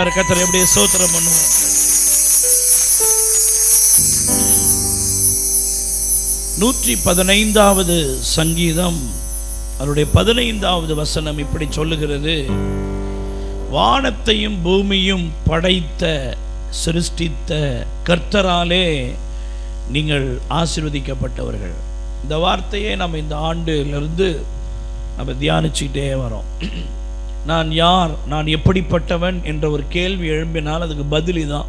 தட்டி எல்லாரும் கத்தரை சோத்திரம் பண்ணுவோம்? நூற்றி பதினைந்தாவது சங்கீதம் அவருடைய பதினைந்தாவது வசனம் இப்படி சொல்லுகிறது. வானத்தையும் பூமியும் படைத்த சிருஷ்டித்த கர்த்தராலே நீங்கள் ஆசிர்வதிக்கப்பட்டவர்கள். இந்த வார்த்தையை நம்ம இந்த ஆண்டிலிருந்து நம்ம தியானிச்சுக்கிட்டே வரோம். நான் யார்? நான் எப்படிப்பட்டவன்? என்ற ஒரு கேள்வி எழும்பினால் அதுக்கு பதிலி தான்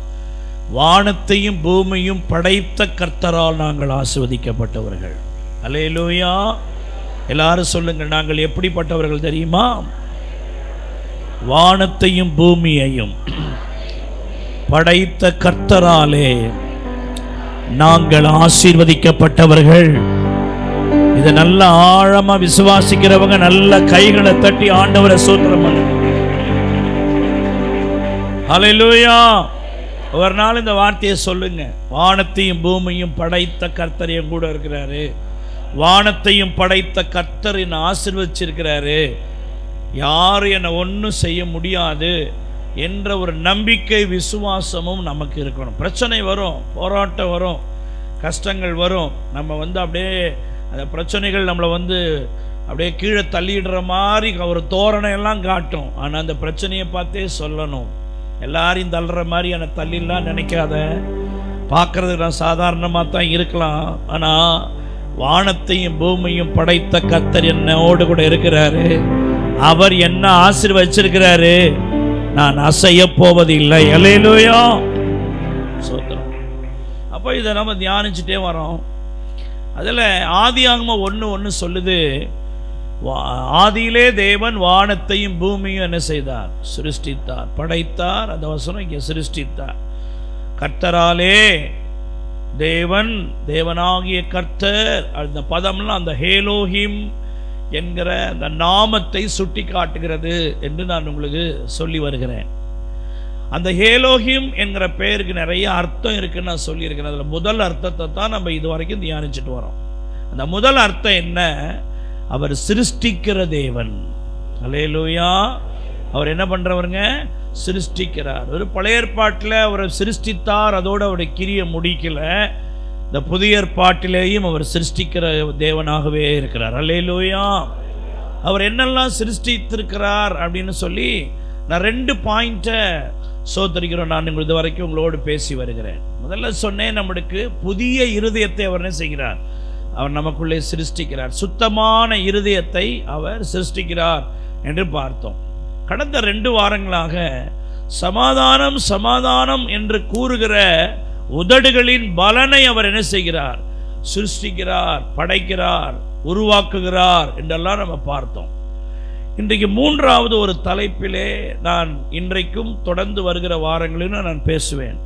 வானத்தையும் பூமியும் படைத்த கர்த்தரால் நாங்கள் ஆசிர்வதிக்கப்பட்டவர்கள். அலையலூயா எல்லாரும் சொல்லுங்கள் நாங்கள் எப்படிப்பட்டவர்கள் தெரியுமா? வானத்தையும் பூமியையும் படைத்த கர்த்தராலே நாங்கள் ஆசீர்வதிக்கப்பட்டவர்கள். இதை நல்ல ஆழமா விசுவாசிக்கிறவங்க நல்ல கைகளை தட்டி ஆண்டவரை சூத்திரம் அலையிலூயா ஒரு நாள் இந்த வார்த்தையை சொல்லுங்க. வானத்தையும் பூமியும் படைத்த கர்த்தர் என் கூட இருக்கிறாரு. வானத்தையும் படைத்த கர்த்தர் என்னை ஆசீர்வதிச்சிருக்கிறாரு என்னை ஒன்றும் செய்ய முடியாது என்ற ஒரு நம்பிக்கை விசுவாசமும் நமக்கு இருக்கணும். பிரச்சனை வரும் போராட்டம் வரும் கஷ்டங்கள் வரும். நம்ம வந்து அப்படியே அந்த பிரச்சனைகள் நம்மளை வந்து அப்படியே கீழே தள்ளிடுற மாதிரி ஒரு தோரணையெல்லாம் காட்டும். ஆனால் அந்த பிரச்சனையை பார்த்தே சொல்லணும். எல்லாரையும் தள்ளுற மாதிரி என்னை தள்ளிலாம் நினைக்காத. பார்க்கறதுக்கு நான் சாதாரணமாக தான் இருக்கலாம். ஆனால் வானத்தையும் பூமியும் படைத்த கத்தர் என்னோடு கூட இருக்கிறாரு. அவர் என்ன ஆசீர்வச்சிருக்கிறாரு? நான் அசைய போவது இல்லை எலையிலோயோ சோத்திரம். அப்போ இதை நம்ம தியானிச்சுட்டே வரோம். அதில் ஆதியாகமம் ஒன்று ஒன்று சொல்லுது. வா- ஆதியிலே தேவன் வானத்தையும் பூமியும் என்ன செய்தார்? சிருஷ்டித்தார். படைத்தார். அந்த வசனம் இங்கே சிருஷ்டித்தார். கர்த்தராலே தேவன் தேவனாகிய கர்த்தர் அந்த பதம்லாம் அந்த ஹேலோஹிம் என்கிற அந்த நாமத்தை சுட்டி காட்டுகிறது என்று நான் உங்களுக்கு சொல்லி வருகிறேன். அந்த ஹேலோஹிம் என்கிற பெயருக்கு நிறைய அர்த்தம் இருக்குன்னு நான் சொல்லியிருக்கிறேன் அதில் முதல் அர்த்தத்தை தான் நம்ம இது வரைக்கும் தியானிச்சுட்டு வரோம். அந்த முதல் அர்த்தம் என்ன? அவர் சிருஷ்டிக்கிற தேவன். அலேலூயா அவர் என்ன பண்ணுறவருங்க சிருஷ்டிக்கிறார். ஒரு பழைய ஏற்பாட்டில் அவரை சிருஷ்டித்தார் அதோடு அவருடைய கிரிய முடிக்கல. இந்த புதிய ஏற்பாட்டிலேயும் அவர் சிருஷ்டிக்கிற தேவனாகவே இருக்கிறார். அல்லேலூயா அவர் என்னெல்லாம் சிருஷ்டித்திருக்கிறார் அப்படின்னு சொல்லி நான் ரெண்டு பாயிண்ட்டை சோத்தரிக்கிறோம். நான் இது வரைக்கும் உங்களோடு பேசி வருகிறேன். முதல்ல சொன்னேன் நம்மளுக்கு புதிய இருதயத்தை அவர் என்ன செய்கிறார்? அவர் நமக்குள்ளே சிருஷ்டிக்கிறார். சுத்தமான இருதயத்தை அவர் சிருஷ்டிக்கிறார் என்று பார்த்தோம். கடந்த ரெண்டு வாரங்களாக சமாதானம் சமாதானம் என்று கூறுகிற உதடுகளின் பலனை அவர் என்ன செய்கிறார்? சிருஷ்டிக்கிறார் படைக்கிறார் உருவாக்குகிறார் என்றெல்லாம் நம்ம பார்த்தோம். இன்றைக்கு மூன்றாவது ஒரு தலைப்பிலே நான் இன்றைக்கும் தொடர்ந்து வருகிற வாரங்களிலும் நான் பேசுவேன்.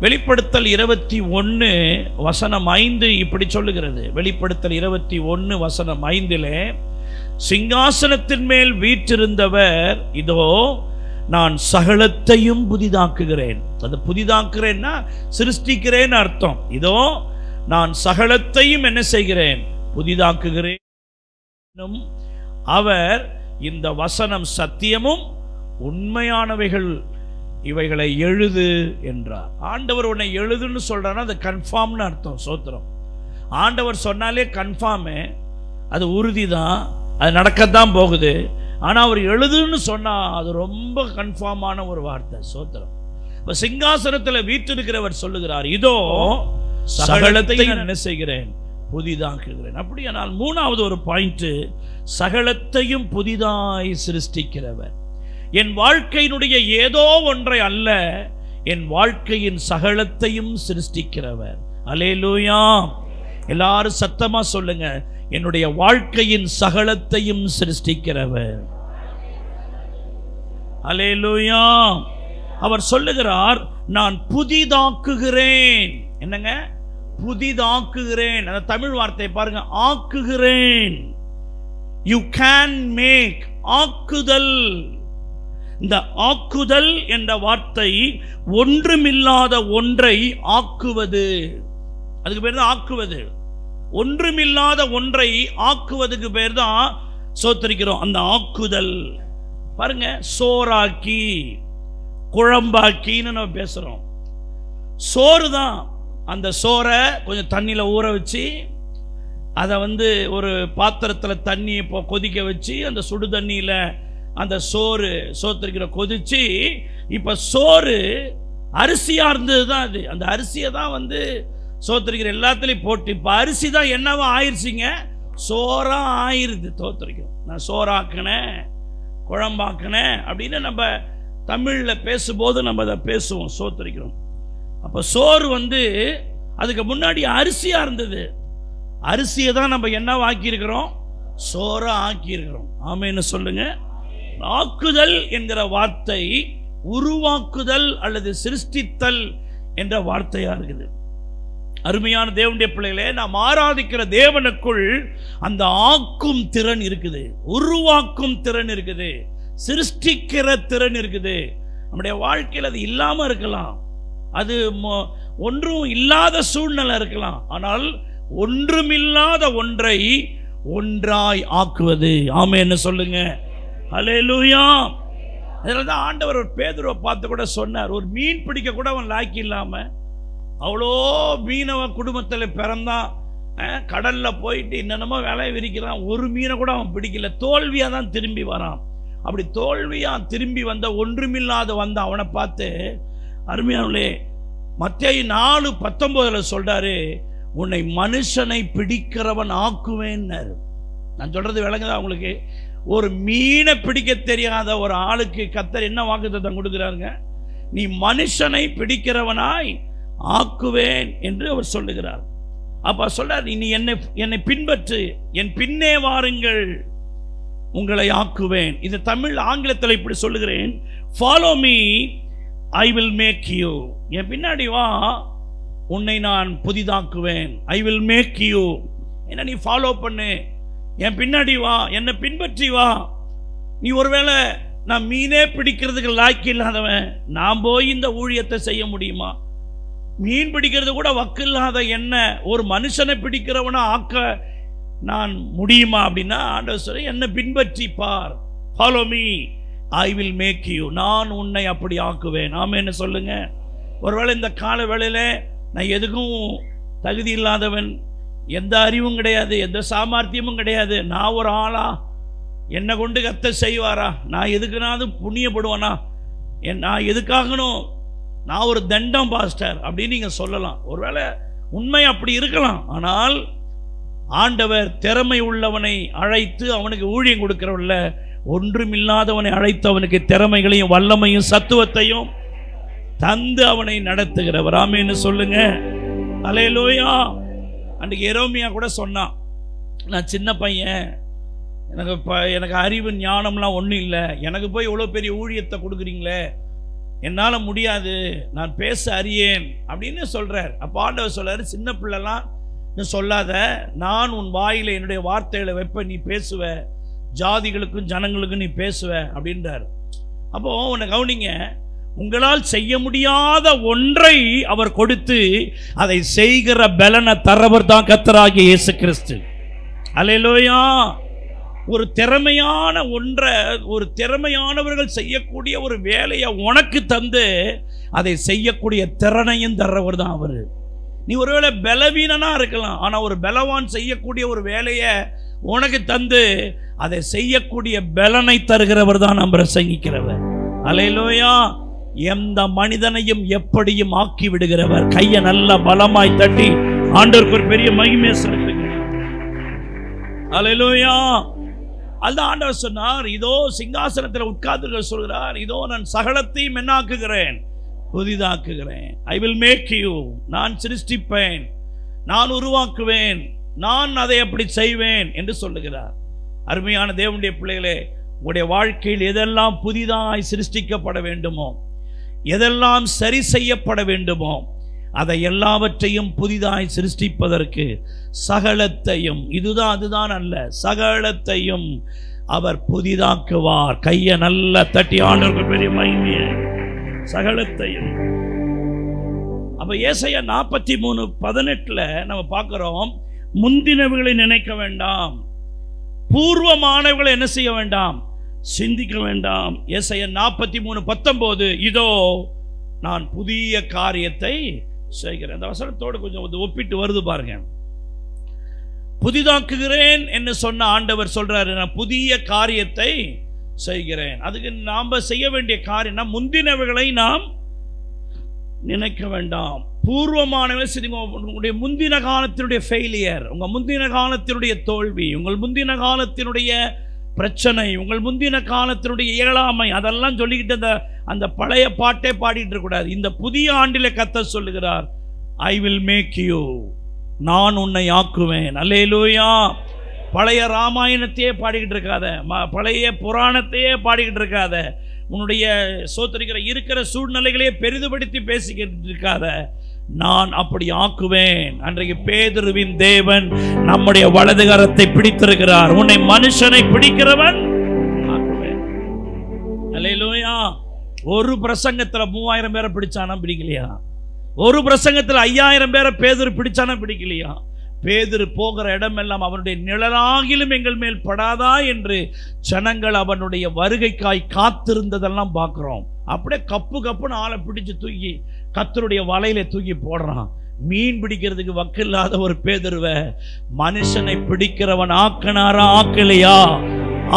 வெளிப்படுத்தல் இருபத்தி ஒன்று வசனம் ஐந்து இப்படி சொல்லுகிறது. வெளிப்படுத்தல் இருபத்தி ஒன்று வசனம் ஐந்திலே சிங்காசனத்தின் மேல் வீற்றிருந்தவர் இதோ நான் சகலத்தையும் புதிதாக்குகிறேன். அது புதிதாக்குறேன்னா சிருஷ்டிக்கிறேன்னு அர்த்தம். இதோ நான் சகலத்தையும் என்ன செய்கிறேன்? புதிதாக்குகிறேன் அவர் இந்த வசனம் சத்தியமும் உண்மையானவைகள் இவைகளை எழுது என்றார். ஆண்டவர் உன்னை எழுதுன்னு சொல்கிறான்னா அது கன்ஃபார்ம்னு அர்த்தம் சோத்திரம். ஆண்டவர் சொன்னாலே கன்ஃபார்மு அது உறுதி தான் அது நடக்கத்தான் போகுது. ஆனால் அவர் எழுதுன்னு சொன்னால் அது ரொம்ப கன்ஃபார்மான ஒரு வார்த்தை சோத்திரம். இப்போ சிங்காசனத்தில் வீட்டிருக்கிறவர் சொல்லுகிறார் இதோ சகலத்தை நான் என்ன செய்கிறேன்? புதிதாக்குகிறேன் அப்படியானால் மூணாவது ஒரு பாயிண்ட்டு சகலத்தையும் புதிதாய் சிருஷ்டிக்கிறவர். என் வாழ்க்கையினுடைய ஏதோ ஒன்றை அல்ல என் வாழ்க்கையின் சகலத்தையும் சிருஷ்டிக்கிறவர். அலேலூயா எல்லாரும் சத்தமா சொல்லுங்க என்னுடைய வாழ்க்கையின் சகலத்தையும் சிருஷ்டிக்கிறவர். அலேலூயா அவர் சொல்லுகிறார் நான் புதிதாக்குகிறேன். என்னங்க? புதிதாக்குகிறேன். அந்த தமிழ் வார்த்தை பாருங்க ஆக்குகிறேன். யூ கேன் மேக் ஆக்குதல். இந்த ஆக்குதல் என்ற வார்த்தை ஒன்றுமில்லாத ஒன்றை ஆக்குவது. அதுக்கு பேர் தான் ஆக்குவது. ஒன்றுமில்லாத ஒன்றை ஆக்குவதுக்கு பேர் தான் சோத்தரிக்கிறோம். அந்த ஆக்குதல். பாருங்க சோறாக்கி குழம்பாக்கின்னு நம்ம பேசுகிறோம் சோறு தான். அந்த சோறை கொஞ்சம் தண்ணியில் ஊற வச்சு அதை வந்து ஒரு பாத்திரத்தில் தண்ணி இப்போ கொதிக்க வச்சு அந்த சுடு தண்ணியில் அந்த சோறு சோத்திருக்கிற கொதிச்சு இப்போ சோறு அரிசியாக இருந்தது தான் அது. அந்த அரிசியை தான் வந்து சோத்திருக்கிற எல்லாத்துலேயும் போட்டு இப்போ அரிசி தான் என்னவா ஆயிடுச்சிங்க சோறாக ஆயிருது தோத்திருக்கிறோம் நான் சோறாக்கினேன் குழம்பாக்கினேன் அப்படின்னு நம்ம தமிழில் பேசும்போது நம்ம அதை பேசுவோம் சோத்திருக்கிறோம் அப்போ சோறு வந்து அதுக்கு முன்னாடி அரிசியாக இருந்தது. அரிசியை தான் நம்ம என்ன ஆக்கியிருக்கிறோம்? சோறாக ஆக்கியிருக்கிறோம். ஆமைன்னு சொல்லுங்க. ஆக்குதல் என்கிற வார்த்தை உருவாக்குதல் அல்லது சிருஷ்டித்தல் என்ற வார்த்தையாக இருக்குது. அருமையான தேவனுடைய பிள்ளைகளே நாம் ஆராதிக்கிற தேவனுக்குள் அந்த ஆக்கும் திறன் இருக்குது. உருவாக்கும் திறன் இருக்குது. சிருஷ்டிக்கிற திறன் இருக்குது. நம்முடைய வாழ்க்கையில் அது இல்லாமல் இருக்கலாம். அது ஒன்றும் இல்லாத சூழ்நிலை இருக்கலாம். ஆனால் ஒன்றுமில்லாத ஒன்றை ஒன்றாய் ஆக்குவது. ஆமே என்ன சொல்லுங்க. ஹalleluya. அதில் தான் ஆண்டவர் ஒரு பேதுருவை பார்த்து கூட சொன்னார். ஒரு மீன் பிடிக்க கூட அவன் லாக்கி இல்லாமல் அவ்வளோ மீனவ குடும்பத்தில் பிறந்தான் கடலில் போயிட்டு என்னென்னமோ வேலையை விரிக்கிறான். ஒரு மீனை கூட அவன் பிடிக்கல. தோல்வியாக தான் திரும்பி வரான். அப்படி தோல்வியாக திரும்பி வந்த ஒன்றுமில்லாத வந்த அவனை பார்த்து அருமையானே மத்திய நாலு பத்தொன்பதுல சொல்றாரு உன்னை மனுஷனை பிடிக்கிறவன் ஆக்குவேன்னாரு. நான் சொல்றது விளங்குதா உங்களுக்கு? ஒரு மீனை பிடிக்க தெரியாத ஒரு ஆளுக்கு கத்தர் என்ன வாக்குத்தத்தம் கொடுக்குறாருங்க? நீ மனுஷனை பிடிக்கிறவனாய் ஆக்குவேன் என்று அவர் சொல்லுகிறார். அப்ப சொல்றார் நீ என்னை என்னை பின்பற்று என் பின்னே வாருங்கள் உங்களை ஆக்குவேன். இது தமிழ் ஆங்கிலத்தில் இப்படி சொல்லுகிறேன் follow me I will make you என் பின்னாடி வா. உன்னை நான் புதிதாக்குவேன். ஐ வில் மேக் யூ என்ன நீ ஃபாலோ பண்ணு. என் பின்னாடி வா. என்னை பின்பற்றி வா. நீ ஒருவேளை நான் மீனே பிடிக்கிறதுக்கு லாய்க்கு இல்லாதவன். நான் போய் இந்த ஊழியத்தை செய்ய முடியுமா? மீன் பிடிக்கிறது கூட வக்கு இல்லாத என்ன? ஒரு மனுஷனை பிடிக்கிறவனை ஆக்க நான் முடியுமா அப்படின்னா ஆண்டவர் சொல்லி என்னை பின்பற்றி பார் follow me I will make you நான் உன்னை அப்படி ஆக்குவேன். ஆமே என்ன சொல்லுங்க. ஒருவேளை இந்த கால வேளையில் நான் எதுக்கும் தகுதி இல்லாதவன். எந்த அறிவும் கிடையாது. எந்த சாமர்த்தியமும் கிடையாது. நான் ஒரு ஆளா? என்னை கொண்டு கத்த செய்வாரா? நான் எதுக்குனாவது புண்ணியப்படுவானா? என் நான் எதுக்காகணும் நான் ஒரு தண்டம் பாஸ்டர் அப்படின்னு நீங்கள் சொல்லலாம். ஒருவேளை உண்மை அப்படி இருக்கலாம். ஆனால் ஆண்டவர் திறமை உள்ளவனை அழைத்து அவனுக்கு ஊழியம் கொடுக்கிறவல்ல ஒன்றுமில்லாதவனை அழைத்து அவனுக்கு திறமைகளையும் வல்லமையும் சத்துவத்தையும் தந்து அவனை நடத்துகிறவர். ஆமேன்னு சொல்லுங்க. அலையலோயா அன்றைக்கு எரோமியா கூட சொன்னான் நான் சின்ன பையன். எனக்கு இப்போ எனக்கு அறிவு ஞானம்லாம் ஒன்றும் இல்லை. எனக்கு போய் இவ்வளோ பெரிய ஊழியத்தை கொடுக்குறீங்களே. என்னால் முடியாது. நான் பேச அறியேன். அப்படின்னு சொல்கிறார் அப்போ ஆண்டவர் சொல்கிறார் சின்ன பிள்ளைலாம் நீ சொல்லாத. நான் உன் வாயில் என்னுடைய வார்த்தைகளை வைப்ப நீ பேசுவ. ஜாதிகளுக்கும் ஜனங்களுக்கும் நீ பேசுவ அப்படின்றார். அப்போ உன்னை கவனிங்க உங்களால் செய்ய முடியாத ஒன்றை அவர் கொடுத்து அதை செய்கிற பலனை தரவர் தான் கத்தராகிய இயேசு கிறிஸ்து. அலையிலோயா ஒரு திறமையான ஒன்றை ஒரு திறமையானவர்கள் செய்யக்கூடிய ஒரு வேலையை உனக்கு தந்து அதை செய்யக்கூடிய திறனையும் தர்றவர் தான் அவர். நீ ஒருவேளை பலவீனனாக இருக்கலாம் ஆனால் ஒரு பலவான் செய்யக்கூடிய ஒரு வேலையை உனக்கு தந்து அதை செய்யக்கூடிய பலனை தருகிறவர் தான் நம்ம பிரசங்கிக்கிறவர். அலையிலோயா. எந்த மனிதனையும் எப்படியும் ஆக்கி விடுகிறவர். கையை நல்ல பலமாய் தட்டி ஆண்டவருக்கு ஒரு பெரிய மகிமையை செலுத்துங்க அலையிலோயா. அதுதான் ஆண்டவர் சொன்னார் இதோ சிங்காசனத்தில் உட்கார்ந்து சொல்கிறார் இதோ நான் சகலத்தையும் என்னாக்குகிறேன் புதிதாக்குகிறேன். ஐ வில் மேக் யூ நான் சிருஷ்டிப்பேன் நான் உருவாக்குவேன். நான் அதை அப்படி செய்வேன் என்று சொல்லுகிறார். அருமையான தேவனுடைய பிள்ளைகளே உங்களுடைய வாழ்க்கையில் எதெல்லாம் புதிதாய் சிருஷ்டிக்கப்பட வேண்டுமோ எதெல்லாம் சரி செய்யப்பட வேண்டுமோ அதை எல்லாவற்றையும் புதிதாய் சிருஷ்டிப்பதற்கு சகலத்தையும் இதுதான் அதுதான் அல்ல சகலத்தையும் அவர் புதிதாக்குவார். கையை நல்ல தட்டி ஆண்டவர்கள் பெரிய மகிமையை. சகலத்தையும். அப்ப ஏசைய நாற்பத்தி மூணு பதினெட்டுல நம்ம பார்க்கிறோம் முந்தினவர்களை நினைக்க வேண்டாம். பூர்வமானவர்களை என்ன செய்ய வேண்டாம்? சிந்திக்க வேண்டாம். ஏசாயா நாற்பத்தி மூணு பத்தொம்போது இதோ நான் புதிய காரியத்தை செய்கிறேன். அந்த வசனத்தோடு கொஞ்சம் ஒப்பிட்டு வருது பாருங்க. புதிதாக்குகிறேன் என்று சொன்ன ஆண்டவர் சொல்றாரு நான் புதிய காரியத்தை செய்கிறேன். அதுக்கு நாம் செய்ய வேண்டிய காரியம்னா முந்தினவர்களை நாம் நினைக்க வேண்டாம். பூர்வமானவை சரி உங்களுடைய முந்தின காலத்தினுடைய ஃபெயிலியர் உங்கள் முந்தின காலத்தினுடைய தோல்வி உங்கள் முந்தின காலத்தினுடைய பிரச்சனை உங்கள் முந்தின காலத்தினுடைய இயலாமை அதெல்லாம் சொல்லிக்கிட்டு அந்த அந்த பழைய பாட்டே பாடிட்டு இருக்கக்கூடாது. இந்த புதிய ஆண்டிலே கத்த சொல்லுகிறார் ஐ வில் மேக் யூ நான் உன்னை ஆக்குவேன். அல்லேலூயா. பழைய ராமாயணத்தையே பாடிக்கிட்டு இருக்காத. ம- பழைய புராணத்தையே பாடிக்கிட்டு இருக்காத. உன்னுடைய சோத்தரிக்கிற இருக்கிற சூழ்நிலைகளையே பெரிதுபடுத்தி பேசிக்கிட்டு இருக்காத. நான் அப்படி ஆக்குவேன். அன்றைக்கு பேதுருவின் தேவன் நம்முடைய வலதுகரத்தை பிடித்திருக்கிறார். உன்னை மனுஷனை பிடிக்கிறவன் ஆக்குவேன். அல்லேலூயா. ஒரு பிரசங்கத்துல மூவாயிரம் பேரை பிடிச்சானா பிடிக்கலையா? ஒரு பிரசங்கத்துல ஐயாயிரம் பேரை பேதுரு பிடிச்சானா பிடிக்கலையா? பேதுரு போகிற இடமெல்லாம் அவனுடைய நிழலாகிலும் எங்கள் மேல் படாதா என்று ஜனங்கள் அவனுடைய வருகைக்காய் காத்திருந்ததெல்லாம் பார்க்குறோம். அப்படியே கப்பு கப்புன்னு ஆளை பிடிச்சு தூக்கி கத்தருடைய வலையில தூக்கி போடுறான். மீன் பிடிக்கிறதுக்கு வக்கில்லாத ஒரு பேதருவ மனுஷனை பிடிக்கிறவன் ஆக்கனாரா ஆக்கலையா?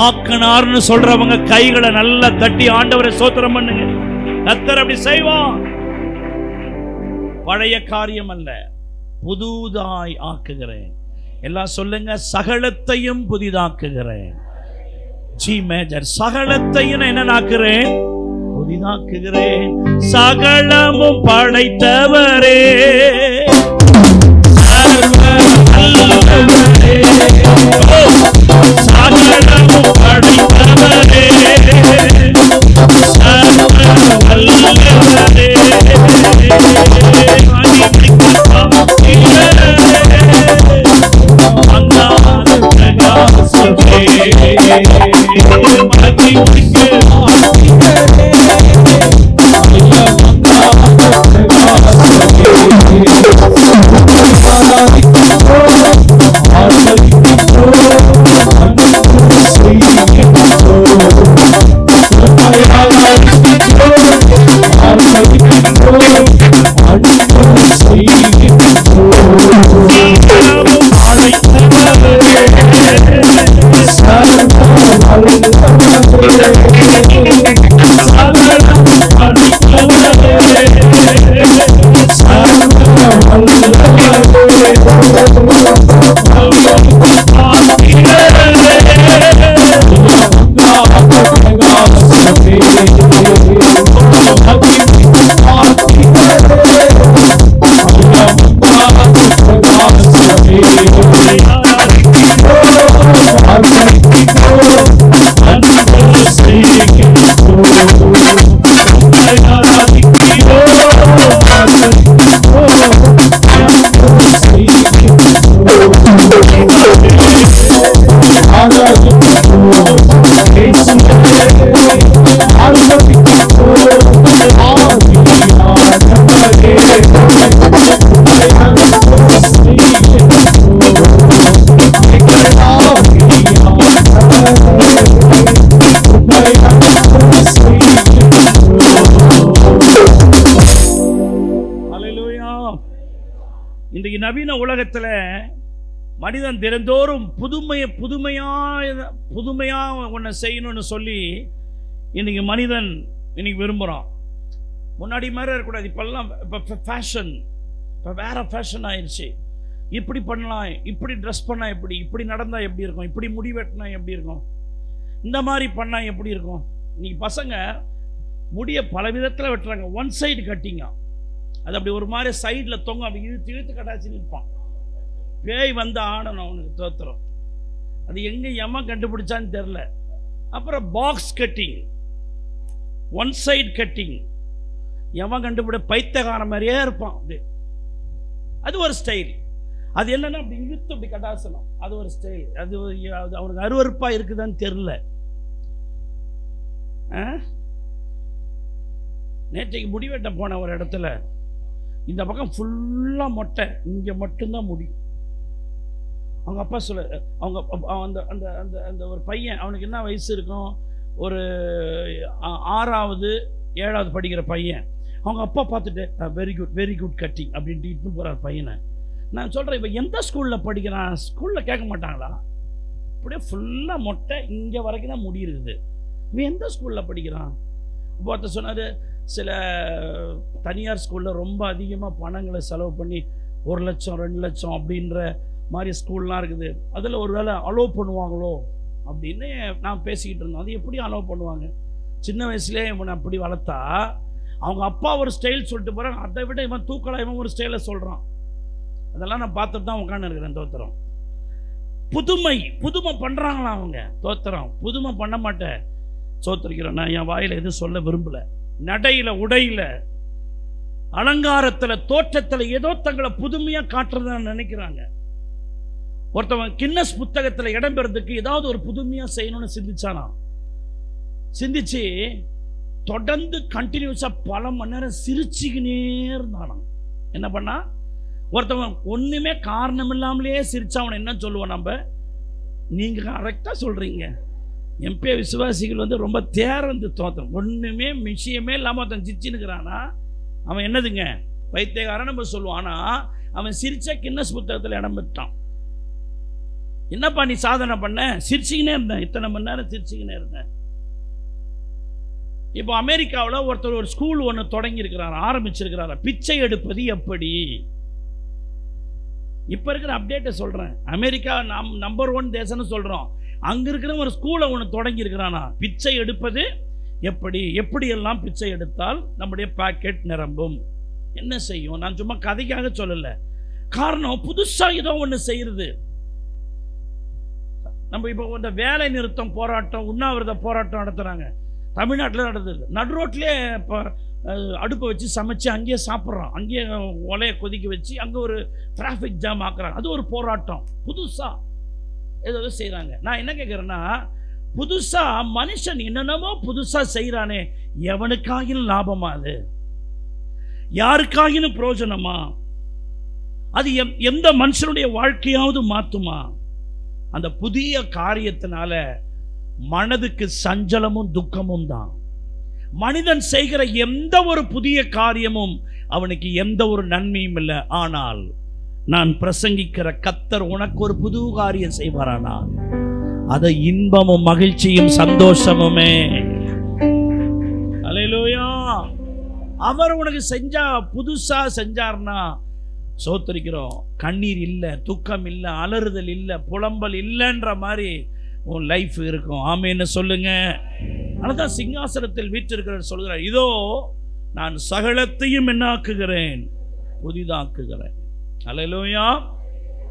ஆக்கனார்னு சொல்றவங்க கைகளை நல்லா தட்டி ஆண்டவரை சோத்திரம் பண்ணுங்க. கத்தர் அப்படி செய்வான். பழைய காரியம் அல்ல புதுதாய் ஆக்குகிறேன். எல்லாம் சொல்லுங்க சகலத்தையும் புதிதாக்குகிறேன். ஜி மேஜர் சகலத்தையும் என்ன ஆக்குறேன் புதிதாக்குகிறேன் சகலமும் படைத்தவரே சர்வ வல்லவரே. சகலமும் படைத்தவரே நவீன உலகத்தில் மனிதன் தினந்தோறும் புதுமையை புதுமையாக புதுமையாக ஒன்றை செய்யணும்னு சொல்லி இன்றைக்கி மனிதன் இன்றைக்கி விரும்புகிறான் முன்னாடி மாதிரி இருக்கக்கூடாது. இப்பெல்லாம் இப்போ ஃபேஷன் இப்போ வேறு ஃபேஷன் ஆயிடுச்சு இப்படி பண்ணலாம் இப்படி ட்ரெஸ் பண்ணால் எப்படி இப்படி நடந்தால் எப்படி இருக்கும் இப்படி முடி வெட்டினா எப்படி இருக்கும் இந்த மாதிரி பண்ணால் எப்படி இருக்கும். இன்னைக்கு பசங்க முடிய பல விதத்தில் வெட்டுறாங்க ஒன் சைடு கட்டிங்க அது அப்படி ஒரு மாதிரி சைடில் தொங்க அப்படி இழுத்து இழுத்து கட்டாச்சு நிற்பான். பேய் வந்து ஆடணும் அவனுக்கு தோத்திரம். அது எங்கே எம்மா கண்டுபிடிச்சான்னு தெரில அப்புறம் box cutting one side cutting எவன் கண்டுபிடி பைத்தகாரம் மாதிரியே இருப்பான். அது அது ஒரு ஸ்டைல் அது என்னன்னா அப்படி இழுத்து அப்படி கட்டாசனம் அது ஒரு ஸ்டைல் அது அது அவனுக்கு அருவறுப்பாக இருக்குதான்னு தெரில நேற்றைக்கு முடிவெட்ட போன ஒரு இடத்துல இந்த பக்கம் ஃபுல்லாக மொட்டை. இங்கே மட்டும்தான் முடி. அவங்க அப்பா சொல்ல அவங்க அந்த அந்த அந்த அந்த ஒரு பையன் அவனுக்கு என்ன வயசு இருக்கும்? ஒரு ஆறாவது ஏழாவது படிக்கிற பையன். அவங்க அப்பா பார்த்துட்டு very good very good cutting அப்படின்ட்டு இட்டுன்னு போகிறார் பையனை. நான் சொல்கிறேன் இப்போ எந்த ஸ்கூலில் படிக்கிறான்? ஸ்கூலில் கேட்க மாட்டாங்களா? அப்படியே ஃபுல்லாக மொட்டை இங்கே வரைக்கும் தான் முடி இவன் எந்த ஸ்கூலில் படிக்கிறான்? அப்போ ஒருத்தர் சொன்னார் சில தனியார் ஸ்கூலில் ரொம்ப அதிகமாக பணங்களை செலவு பண்ணி ஒரு லட்சம் ரெண்டு லட்சம் அப்படின்ற மாதிரி ஸ்கூல்லாம் இருக்குது. அதில் ஒரு வேளை அலோவ் பண்ணுவாங்களோ அப்படின்னு நான் பேசிக்கிட்டு இருந்தோம். அது எப்படி அலோவ் பண்ணுவாங்க? சின்ன வயசுலேயே இவனை அப்படி வளர்த்தா அவங்க அப்பா ஒரு ஸ்டைல் சொல்லிட்டு போகிறாங்க அதை விட இவன் தூக்கலா இவன் ஒரு ஸ்டைலை சொல்கிறான் அதெல்லாம் நான் பார்த்துட்டு தான் உட்காந்து இருக்கிறேன் தோத்திரம். புதுமை புதுமை பண்ணுறாங்களா அவங்க? தோத்திரம் புதுமை பண்ண மாட்டேன். சோத்திருக்கிறேன் நான் என் வாயில் எதுவும் சொல்ல விரும்பலை. நடையில உடையில அலங்காரத்தில் தோற்றத்தில் ஏதோ தங்களை புதுமையாக காட்டுறதா நினைக்கிறாங்க. ஒருத்தவன் கின்னஸ் புத்தகத்தில் இடம்பெறதுக்கு ஏதாவது ஒரு புதுமையாக செய்யணும்னு சிந்திச்சானா? சிந்திச்சு தொடர்ந்து கண்டினியூஸாக பல மணி நேரம் சிரிச்சுக்கினே இருந்தானாம். என்ன பண்ணா? ஒருத்தவன் ஒன்றுமே காரணம் இல்லாமலே சிரிச்சா அவனை என்ன சொல்லுவோம் நம்ம? நீங்கள் கரெக்டாக சொல்கிறீங்க எம்பே விசுவாசிகள் வந்து ரொம்ப தேர்ந்து தோத்தம். ஒன்றுமே விஷயமே இல்லாமல் ஒருத்தன் சிரிச்சுன்னுக்கிறானா அவன் என்னதுங்க? வைத்தியகாரன் நம்ம சொல்லுவான் ஆனால் அவன் சிரிச்ச கின்னஸ் புத்தகத்தில் இடம் பெற்றான். என்னப்பா நீ சாதனை பண்ண? சிரிச்சுக்கினே இருந்தேன். இத்தனை மணி நேரம் சிரிச்சுக்கினே இருந்தேன். இப்போ அமெரிக்காவில் ஒருத்தர் ஒரு ஸ்கூல் ஒன்று தொடங்கியிருக்கிறார். ஆரம்பிச்சிருக்கிறார். பிச்சை எடுப்பது எப்படி? இப்போ இருக்கிற அப்டேட்டை சொல்கிறேன் அமெரிக்கா நம் நம்பர் ஒன் தேசம்னு சொல்கிறோம் அங்கே இருக்கிற ஒரு ஸ்கூலை ஒன்று தொடங்கி இருக்கிறானா பிச்சை எடுப்பது எப்படி? எப்படியெல்லாம் பிச்சை எடுத்தால் நம்முடைய பாக்கெட் நிரம்பும்? என்ன செய்யும்? நான் சும்மா கதைக்காக சொல்லலை. காரணம் புதுசாக ஏதோ ஒன்று செய்யறது. நம்ம இப்போ இந்த வேலை நிறுத்தம் போராட்டம் உண்ணாவிரத போராட்டம் நடத்துகிறாங்க தமிழ்நாட்டில் நடந்தது. நடுரோட்லேயே இப்போ அடுப்பை வச்சு சமைச்சு அங்கேயே சாப்பிட்றோம். அங்கேயே ஒலையை கொதிக்க வச்சு அங்கே ஒரு டிராஃபிக் ஜாம் ஆக்குறாங்க. அது ஒரு போராட்டம். புதுசாக ஏதோ செய்கிறாங்க நான் என்ன கேட்குறேன்னா புதுசாக மனுஷன் என்னென்னமோ புதுசாக செய்கிறானே எவனுக்காகிலும் லாபமா அது? யாருக்காகிலும் பிரயோஜனமா? அது எம்- எந்த மனுஷனுடைய வாழ்க்கையாவது மாற்றுமா அந்த புதிய காரியத்தினால மனதுக்கு சஞ்சலமும் துக்கமும் தான். மனிதன் செய்கிற எந்த ஒரு புதிய காரியமும் அவனுக்கு எந்த ஒரு நன்மையும் இல்லை. ஆனால் நான் பிரசங்கிக்கிற கத்தர் உனக்கு ஒரு புது காரியம் செய்வாரானா? அதை இன்பமும் மகிழ்ச்சியும் சந்தோஷமுமே. அல்லேலூயா அவர் உனக்கு செஞ்சா புதுசா செஞ்சார்னா சோத்தரிக்கிறோம் கண்ணீர் இல்லை துக்கம் இல்லை அலறுதல் இல்லை புலம்பல் இல்லைன்ற மாதிரி உன் லைஃப் இருக்கும். ஆமேன்னு சொல்லுங்க. அதனால்தான் சிங்காசனத்தில் வீற்றிருக்கிறவர் சொல்கிறார் இதோ நான் சகலத்தையும் என்னாக்குகிறேன் புதிதாக்குகிறேன். அல்லேலூயா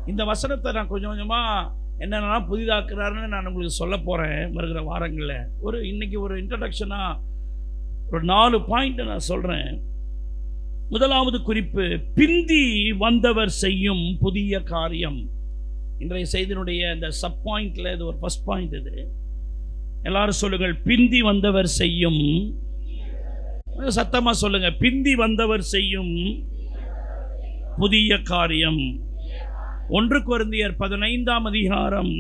இந்த வசனத்தை நான் கொஞ்சம் கொஞ்சமாக என்னென்னலாம் புதிதாக்குறாருன்னு நான் உங்களுக்கு சொல்ல போகிறேன் வருகிற வாரங்களில். ஒரு இன்றைக்கி ஒரு இன்ட்ரடக்ஷனாக ஒரு நாலு பாயிண்ட்டை நான் சொல்கிறேன் முதலாவது குறிப்பு பிந்தி வந்தவர் செய்யும் புதிய காரியம். இன்றைய செய்தியினுடைய இந்த சப் பாயிண்டில் இது ஒரு ஃபஸ்ட் பாயிண்ட் இது. எல்லாரும் சொல்லுங்கள் பிந்தி வந்தவர் செய்யும். கொஞ்சம் சொல்லுங்கள் பிந்தி வந்தவர் செய்யும் புதிய காரியம். ஒன்று குருந்தியர் பதினைந்தாம் அதிகாரம்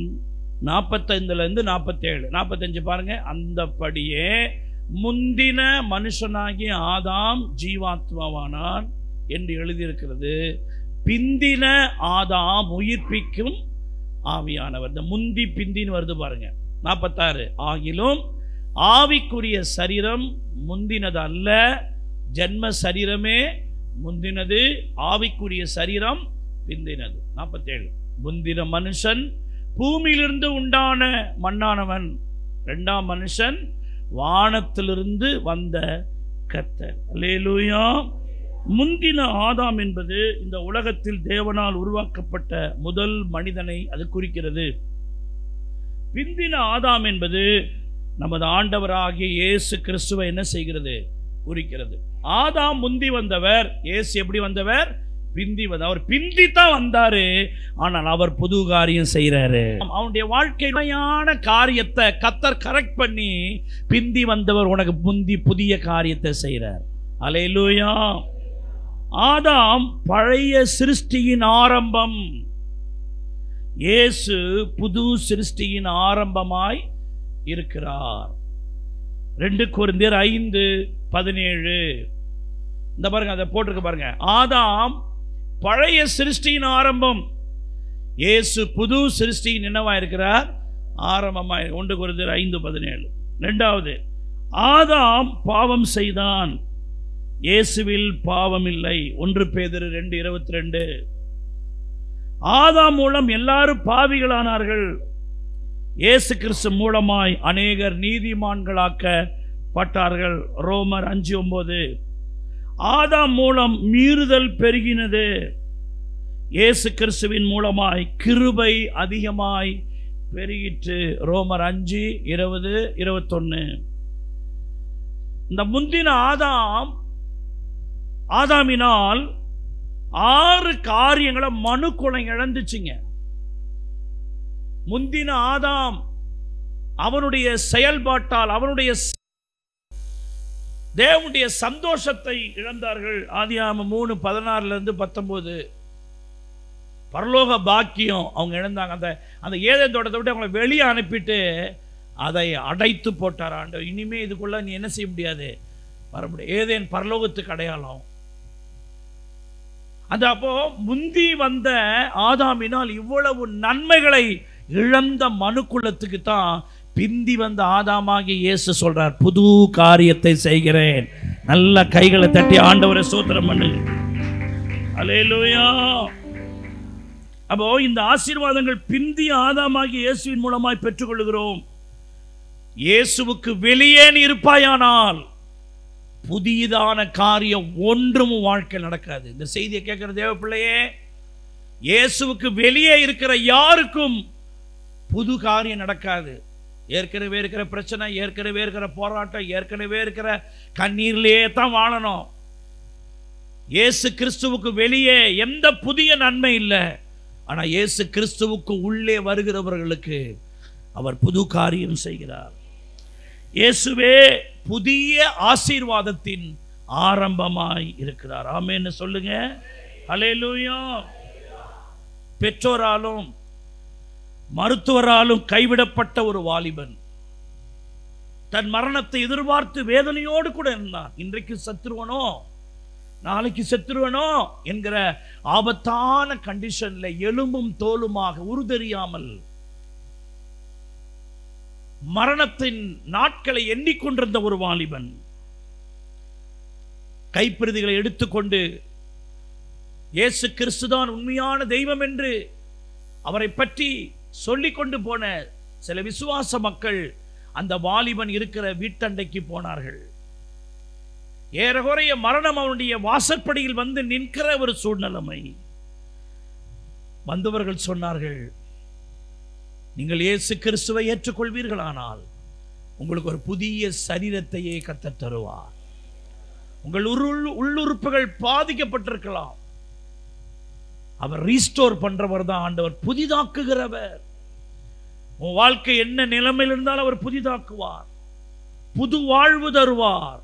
நாற்பத்தைந்துலேருந்து நாற்பத்தேழு நாற்பத்தஞ்சு பாருங்க. அந்தப்படியே முந்தின மனுஷனாகிய ஆதாம் ஜீவாத்மாவானான் என்று எழுதியிருக்கிறது. பிந்தின ஆதாம் உயிர்ப்பிக்கும் ஆவியானவர். இந்த முந்தி பிந்தின்னு வருது பாருங்க. நாற்பத்தாறு ஆகிலும் ஆவிக்குரிய சரீரம் முந்தினது அல்ல ஜென்ம சரீரமே முந்தினது ஆவிக்குரிய சரீரம் பிந்தினது. நாற்பத்தேழு முந்தின மனுஷன் பூமியிலிருந்து உண்டான மண்ணானவன். ரெண்டாம் மனுஷன் வானத்திலிருந்து வந்த கத்தர் லேலூயா முந்தின ஆதாம் என்பது இந்த உலகத்தில் தேவனால் உருவாக்கப்பட்ட முதல் மனிதனை அது குறிக்கிறது. பிந்தின ஆதாம் என்பது நமது ஆண்டவராகிய இயேசு கிறிஸ்துவை என்ன செய்கிறது? குறிக்கிறது. ஆதாம் முந்தி வந்தவர் ஏசு எப்படி வந்தவர்? பிந்தி வந்த அவர் பிந்தி தான் வந்தாரு. ஆனால் அவர் புது காரியம் செய்யறாரு அவனுடைய வாழ்க்கையான காரியத்தை கத்தர் கரெக்ட் பண்ணி பிந்தி வந்தவர் உனக்கு முந்தி புதிய காரியத்தை செய்கிறார் அலையிலூயா ஆதாம் பழைய சிருஷ்டியின் ஆரம்பம். இயேசு புது சிருஷ்டியின் ஆரம்பமாய் இருக்கிறார். ரெண்டு குருந்தியர் ஐந்து பதினேழு. இந்த பாருங்க அதை போட்டிருக்க பாருங்க. ஆதாம் பழைய சிருஷ்டியின் ஆரம்பம். இயேசு புது சிருஷ்டியின் என்னவா இருக்கிறார்? ஆரம்பமாய் ஒன்று குறைந்த ஐந்து பதினேழு. ரெண்டாவது ஆதாம் பாவம் செய்தான். இயேசுவில் பாவம் இல்லை. ஒன்று பேதிரு ரெண்டு இருபத்தி ரெண்டு ஆதாம் மூலம் எல்லாரும் பாவிகளானார்கள். இயேசு கிறிஸ்து மூலமாய் அநேகர் நீதிமான்களாக்க பட்டார்கள். ரோமர் அஞ்சு ஒன்பது. ஆதாம் மூலம் மீறுதல் பெருகினது. இயேசு கிறிஸ்துவின் மூலமாய் கிருபை அதிகமாய் பெருகிற்று. ரோமர் அஞ்சு இருபது இருபத்தொன்னு. இந்த முந்தின ஆதாம் ஆதாமினால் ஆறு காரியங்களை மனு குலம் இழந்துச்சுங்க. முந்தின ஆதாம் அவனுடைய செயல்பாட்டால் அவனுடைய தேவனுடைய சந்தோஷத்தை இழந்தார்கள். ஆதியாம மூணு பதினாறுல இருந்து பரலோக பாக்கியம் அவங்க இழந்தாங்க. அந்த அந்த ஏதேன் தோட்டத்தை விட்டு அவங்கள வெளியே அனுப்பிட்டு அதை அடைத்து போட்டார் ஆண்டவர். இனிமே இதுக்குள்ள நீ என்ன செய்ய முடியாது? வர முடியாது. ஏதேன் பரலோகத்துக்கு அடையாளம். அந்த அப்போ முந்தி வந்த ஆதாமினால் இவ்வளவு நன்மைகளை இழந்த மனுக்குலத்துக்கு தான் பிந்தி வந்த ஆதாமாகி இயேசு சொல்றார் புது காரியத்தை செய்கிறேன். நல்ல கைகளை தட்டி ஆண்டவரை சோத்திரம் பண்ணு. அலேலூயா அப்போ இந்த ஆசீர்வாதங்கள் பிந்தி ஆதாமாகி இயேசுவின் மூலமாய் பெற்றுக்கொள்கிறோம் இயேசுவுக்கு வெளியே இருப்பாயானால் புதியதான காரியம் ஒன்றும் வாழ்க்கை நடக்காது. இந்த செய்தியை கேட்கிற தேவ பிள்ளையே இயேசுவுக்கு வெளியே இருக்கிற யாருக்கும் புது காரியம் நடக்காது. ஏற்கனவே இருக்கிற பிரச்சனை ஏற்கனவே இருக்கிற போராட்டம் ஏற்கனவே இருக்கிற கண்ணீர்லேயே தான் வாழணும். இயேசு கிறிஸ்துவுக்கு வெளியே எந்த புதிய நன்மை இல்லை. ஆனால் இயேசு கிறிஸ்துவுக்கு உள்ளே வருகிறவர்களுக்கு அவர் புது காரியம் செய்கிறார். இயேசுவே புதிய ஆசீர்வாதத்தின் ஆரம்பமாய் இருக்கிறார். ஆமேன்னு சொல்லுங்க. ஹalleluya. பெற்றோராலும் மருத்துவராலும் கைவிடப்பட்ட ஒரு வாலிபன். தன் மரணத்தை எதிர்பார்த்து வேதனையோடு கூட இருந்தான். இன்றைக்கு சத்துருவனோ? நாளைக்கு செத்துருவனோ? என்கிற ஆபத்தான கண்டிஷன்ல எலும்பும் தோலுமாக உருதெரியாமல் மரணத்தின் நாட்களை எண்ணிக்கொண்டிருந்த ஒரு வாலிபன் கைப்பிரதிகளை எடுத்துக்கொண்டு இயேசு கிறிஸ்துதான் உண்மையான தெய்வம் என்று அவரை பற்றி சொல்லி கொண்டு போன சில விசுவாச மக்கள் அந்த வாலிபன் இருக்கிற வீட்டண்டைக்கு போனார்கள். ஏறகுறைய மரணம் அவனுடைய வாசற்படியில் வந்து நிற்கிற ஒரு சூழ்நிலைமை. வந்தவர்கள் சொன்னார்கள் நீங்கள் இயேசு கிறிஸ்துவை ஏற்றுக்கொள்வீர்களானால் உங்களுக்கு ஒரு புதிய சரீரத்தையே கத்தத் தருவார். உங்கள் உருள் உள்ளுறுப்புகள் பாதிக்கப்பட்டிருக்கலாம். அவர் ரீஸ்டோர் பண்றவர் தான் ஆண்டவர் புதிதாக்குகிறவர். உன் வாழ்க்கை என்ன நிலைமையில் இருந்தாலும் அவர் புதிதாக்குவார். புது வாழ்வு தருவார்.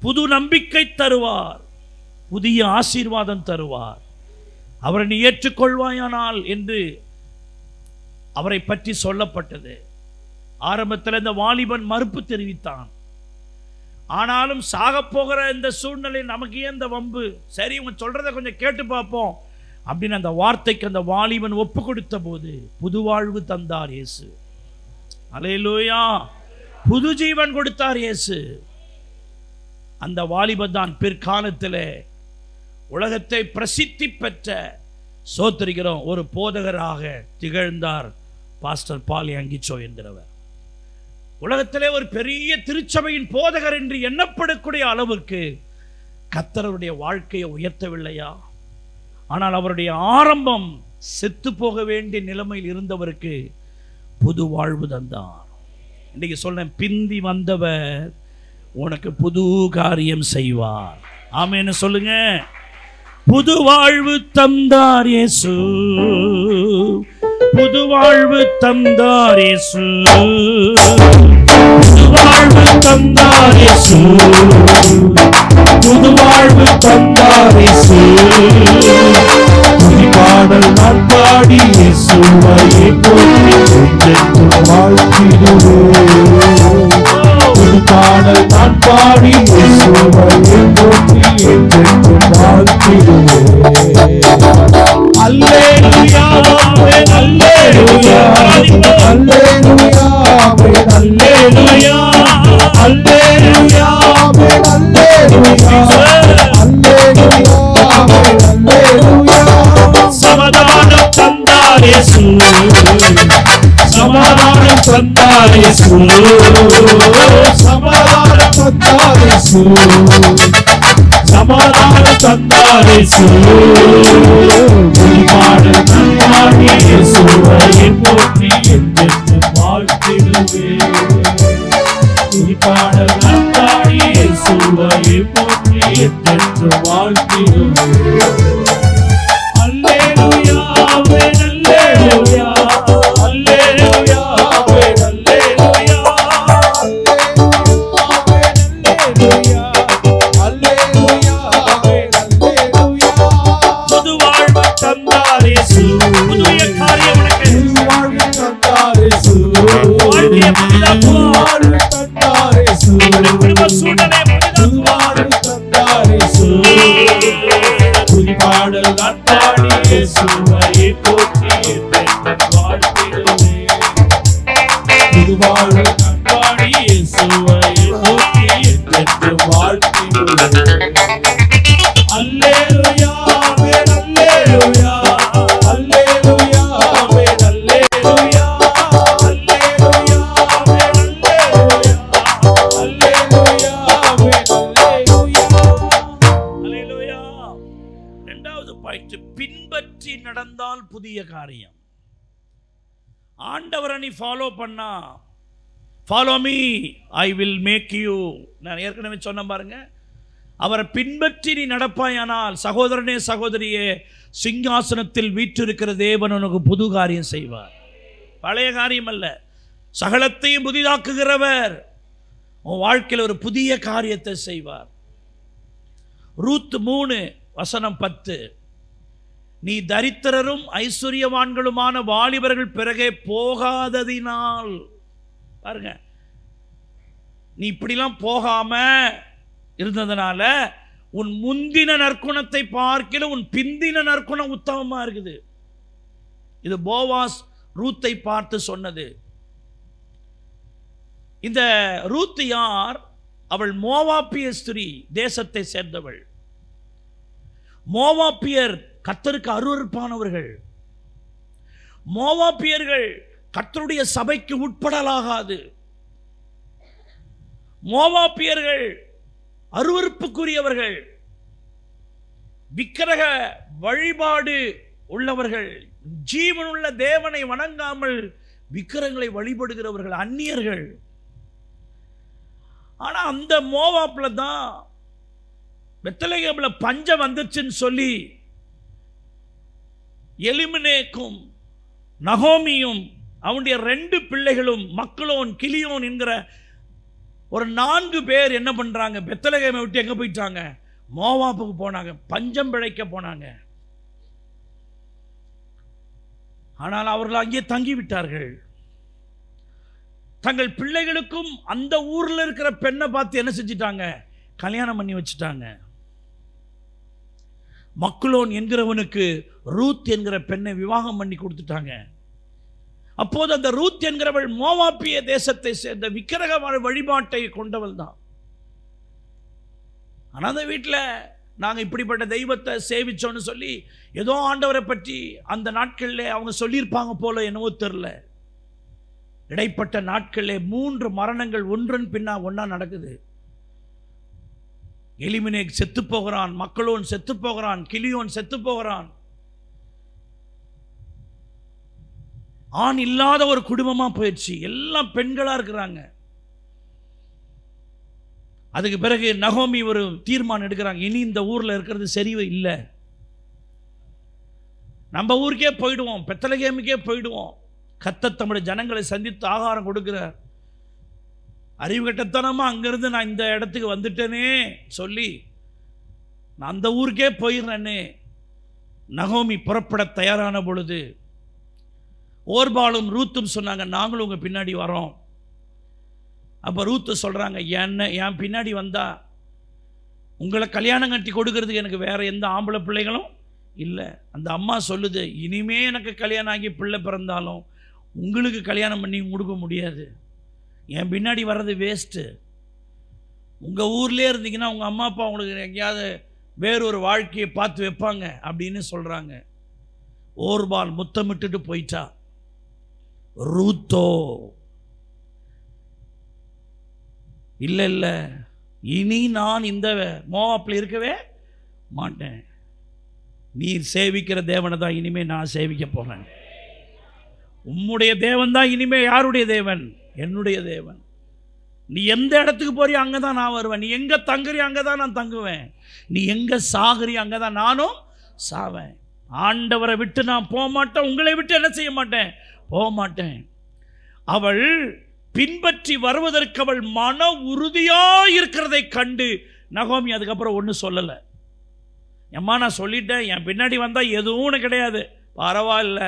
புது நம்பிக்கை தருவார். புதிய ஆசீர்வாதம் தருவார். அவரை நீ ஏற்றுக்கொள்வாயானால் என்று அவரை பற்றி சொல்லப்பட்டது. ஆரம்பத்தில் இந்த வாலிபன் மறுப்பு தெரிவித்தான். ஆனாலும் சாகப் போகிற இந்த சூழ்நிலை நமக்கு ஏன் இந்த வம்பு. சரி இவங்க சொல்றதை கொஞ்சம் கேட்டு பார்ப்போம். அப்படின்னு அந்த வார்த்தைக்கு அந்த வாலிபன் ஒப்பு கொடுத்த போது புது வாழ்வு தந்தார் இயேசு. அலையிலூயா. புது ஜீவன் கொடுத்தார் இயேசு. அந்த வாலிபன் தான் பிற்காலத்தில் உலகத்தை பிரசித்தி பெற்ற சோத்திருக்கிறோம் ஒரு போதகராக திகழ்ந்தார் பாஸ்டர் பாலி அங்கிச்சோ என்கிறவர். உலகத்திலே ஒரு பெரிய திருச்சபையின் போதகர் என்று எண்ணப்படக்கூடிய அளவுக்கு கத்தரருடைய வாழ்க்கையை உயர்த்தவில்லையா? ஆனால் அவருடைய ஆரம்பம் செத்து போக வேண்டிய நிலைமையில் இருந்தவருக்கு புது வாழ்வு தந்தார் இன்னைக்கு சொல்றேன் பிந்தி வந்தவர் உனக்கு புது காரியம் செய்வார். ஆமென்னு சொல்லுங்க. புது வாழ்வு தந்தார் இயேசு. புது வாழ்வு தந்தார் இயேசு. புது வாழ்வு தந்தார் இயேசு. புது வாழ்வு தந்தாரே பாடல் நான் பாடி சுவையை வாழ்த்திடுவேன் பாடல் நான் பாடி சுவையை போற்றி வாழ்த்திடுவேன் அல்லேலுயா அல்லேலுயா அல்லேலுயா சமாதானம் தந்தாரே சமாதானம் தந்தாரே சமாதானம் தந்தாரே சமாதானம் தந்தாரே பாடு நன்மாடி சுவையை போற்றி என்று நீ ஃபாலோ பண்ணா. Follow me I will make you நான் ஏற்கனவே சொன்ன பாருங்க. அவரை பின்பற்றி நீ நடப்பாயானால் சகோதரனே சகோதரியே சிங்காசனத்தில் வீற்றிருக்கிற தேவன் உனக்கு புது காரியம் செய்வார். பழைய காரியம் அல்ல. சகலத்தையும் புதிதாக்குகிறவர். உன் வாழ்க்கையில் ஒரு புதிய காரியத்தை செய்வார். ரூத் மூணு வசனம் பத்து. நீ தரித்திரரும் ஐஸ்வர்யவான்களுமான வாலிபர்கள் பிறகே போகாததினால். பாருங்க. நீ இப்படிலாம் போகாம இருந்ததுனால உன் முந்தின நற்குணத்தை பார்க்கல உன் பிந்தின நற்குணம் உத்தமமா இருக்குது. இது போவாஸ் ரூத்தை பார்த்து சொன்னது. இந்த ரூத் யார்? அவள் மோவாப்பிய ஸ்திரீ தேசத்தை சேர்ந்தவள். மோவாப்பியர் கத்தருக்கு அருவருப்பானவர்கள். மோவாப்பியர்கள் கத்தருடைய சபைக்கு உட்படலாகாது. மோவாப்பியர்கள் அருவருப்புக்குரியவர்கள். விக்கிரக வழிபாடு உள்ளவர்கள். ஜீவனுள்ள தேவனை வணங்காமல் விக்கிரகங்களை வழிபடுகிறவர்கள் அந்நியர்கள். ஆனா அந்த மோவாப்பில் தான் பெத்தலகேமில் பஞ்சம் வந்துச்சுன்னு சொல்லி எலிமினேக்கும் நகோமியும் அவனுடைய ரெண்டு பிள்ளைகளும் மக்களோன் கிளியோன் என்கிற ஒரு நான்கு பேர் என்ன பண்ணுறாங்க பெத்தலகேமை விட்டு எங்கே போயிட்டாங்க? மோவாப்புக்கு போனாங்க பஞ்சம் பிழைக்க போனாங்க. ஆனால் அவர்கள் அங்கே தங்கி விட்டார்கள் தங்கள் பிள்ளைகளுக்கும் அந்த ஊரில் இருக்கிற பெண்ணை பார்த்து என்ன செஞ்சிட்டாங்க? கல்யாணம் பண்ணி வச்சுட்டாங்க. மக்களோன் என்கிறவனுக்கு ரூத் என்கிற பெண்ணை விவாகம் பண்ணி கொடுத்துட்டாங்க. அப்போது அந்த ரூத் என்கிறவள் மோவாப்பிய தேசத்தை சேர்ந்த விக்கிரக வழிபாட்டை கொண்டவள் தான். ஆனால் அந்த வீட்டில் நாங்கள் இப்படிப்பட்ட தெய்வத்தை சேவிச்சோன்னு சொல்லி ஏதோ ஆண்டவரை பற்றி அந்த நாட்களில் அவங்க சொல்லியிருப்பாங்க போல என்னவோ தெரில இடைப்பட்ட நாட்களில் மூன்று மரணங்கள் ஒன்றன் பின்னா ஒன்றா நடக்குது. எலிமினேக் செத்து போகிறான் மக்களோன் செத்து போகிறான் கிளியோன் செத்து போகிறான் ஆண் இல்லாத ஒரு குடும்பமா போயிடுச்சு. எல்லாம் பெண்களா இருக்கிறாங்க. அதுக்கு பிறகு நகோமி ஒரு தீர்மானம் எடுக்கிறாங்க. இனி இந்த ஊர்ல இருக்கிறது சரி இல்லை. நம்ம ஊருக்கே போயிடுவோம் பெத்தலகேமுக்கே போயிடுவோம். கத்த தம்முடைய ஜனங்களை சந்தித்து ஆகாரம் கொடுக்கிறார். அறிவு கட்டத்தனமாக அங்கேருந்து நான் இந்த இடத்துக்கு வந்துட்டேனே சொல்லி நான் அந்த ஊருக்கே போயிடுறேனே. நகோமி புறப்பட தயாரான பொழுது ஓர்பாலும் ரூத்தும் சொன்னாங்க நாங்களும் உங்கள் பின்னாடி வரோம். அப்போ ரூத்து சொல்கிறாங்க என்ன என் பின்னாடி வந்தா உங்களை கல்யாணம் கட்டி கொடுக்கறதுக்கு எனக்கு வேறு எந்த ஆம்பளை பிள்ளைகளும் இல்லை. அந்த அம்மா சொல்லுது இனிமே எனக்கு கல்யாணம் ஆகி பிள்ளை பிறந்தாலும் உங்களுக்கு கல்யாணம் பண்ணி கொடுக்க முடியாது. என் பின்னாடி வர்றது வேஸ்ட்டு உங்கள் ஊர்லேயே இருந்தீங்கன்னா உங்கள் அம்மா அப்பா உங்களுக்கு எங்கேயாவது வேறொரு வாழ்க்கையை பார்த்து வைப்பாங்க அப்படின்னு சொல்கிறாங்க ஓர்பால் முத்தமிட்டுட்டு போயிட்டா. ரூத்தோ. இல்லை இல்லை. இனி நான் இந்த மோவாப்பில் இருக்கவே மாட்டேன். நீர் சேவிக்கிற தேவனை தான் இனிமேல் நான் சேவிக்க போகிறேன் உம்முடைய தேவன் தான் இனிமேல் யாருடைய தேவன்? என்னுடைய தேவன். நீ எந்த இடத்துக்கு போறியோ அங்கே தான் நான் வருவேன். நீ எங்கே தங்குறியோ அங்கே தான் நான் தங்குவேன். நீ எங்கே சாகுறியோ அங்கே தான் நானும் சாவேன். ஆண்டவரை விட்டு நான் போக மாட்டேன் உங்களை விட்டு என்ன செய்ய மாட்டேன்? போக மாட்டேன் அவள் பின்பற்றி வருவதற்கு அவள் மன உறுதியாக இருக்கிறதை கண்டு நகோமி அதுக்கப்புறம் ஒன்றும் சொல்லலை. எம்மா நான் சொல்லிட்டேன். என் பின்னாடி வந்தால் எதுவும் கிடையாது. பரவாயில்ல.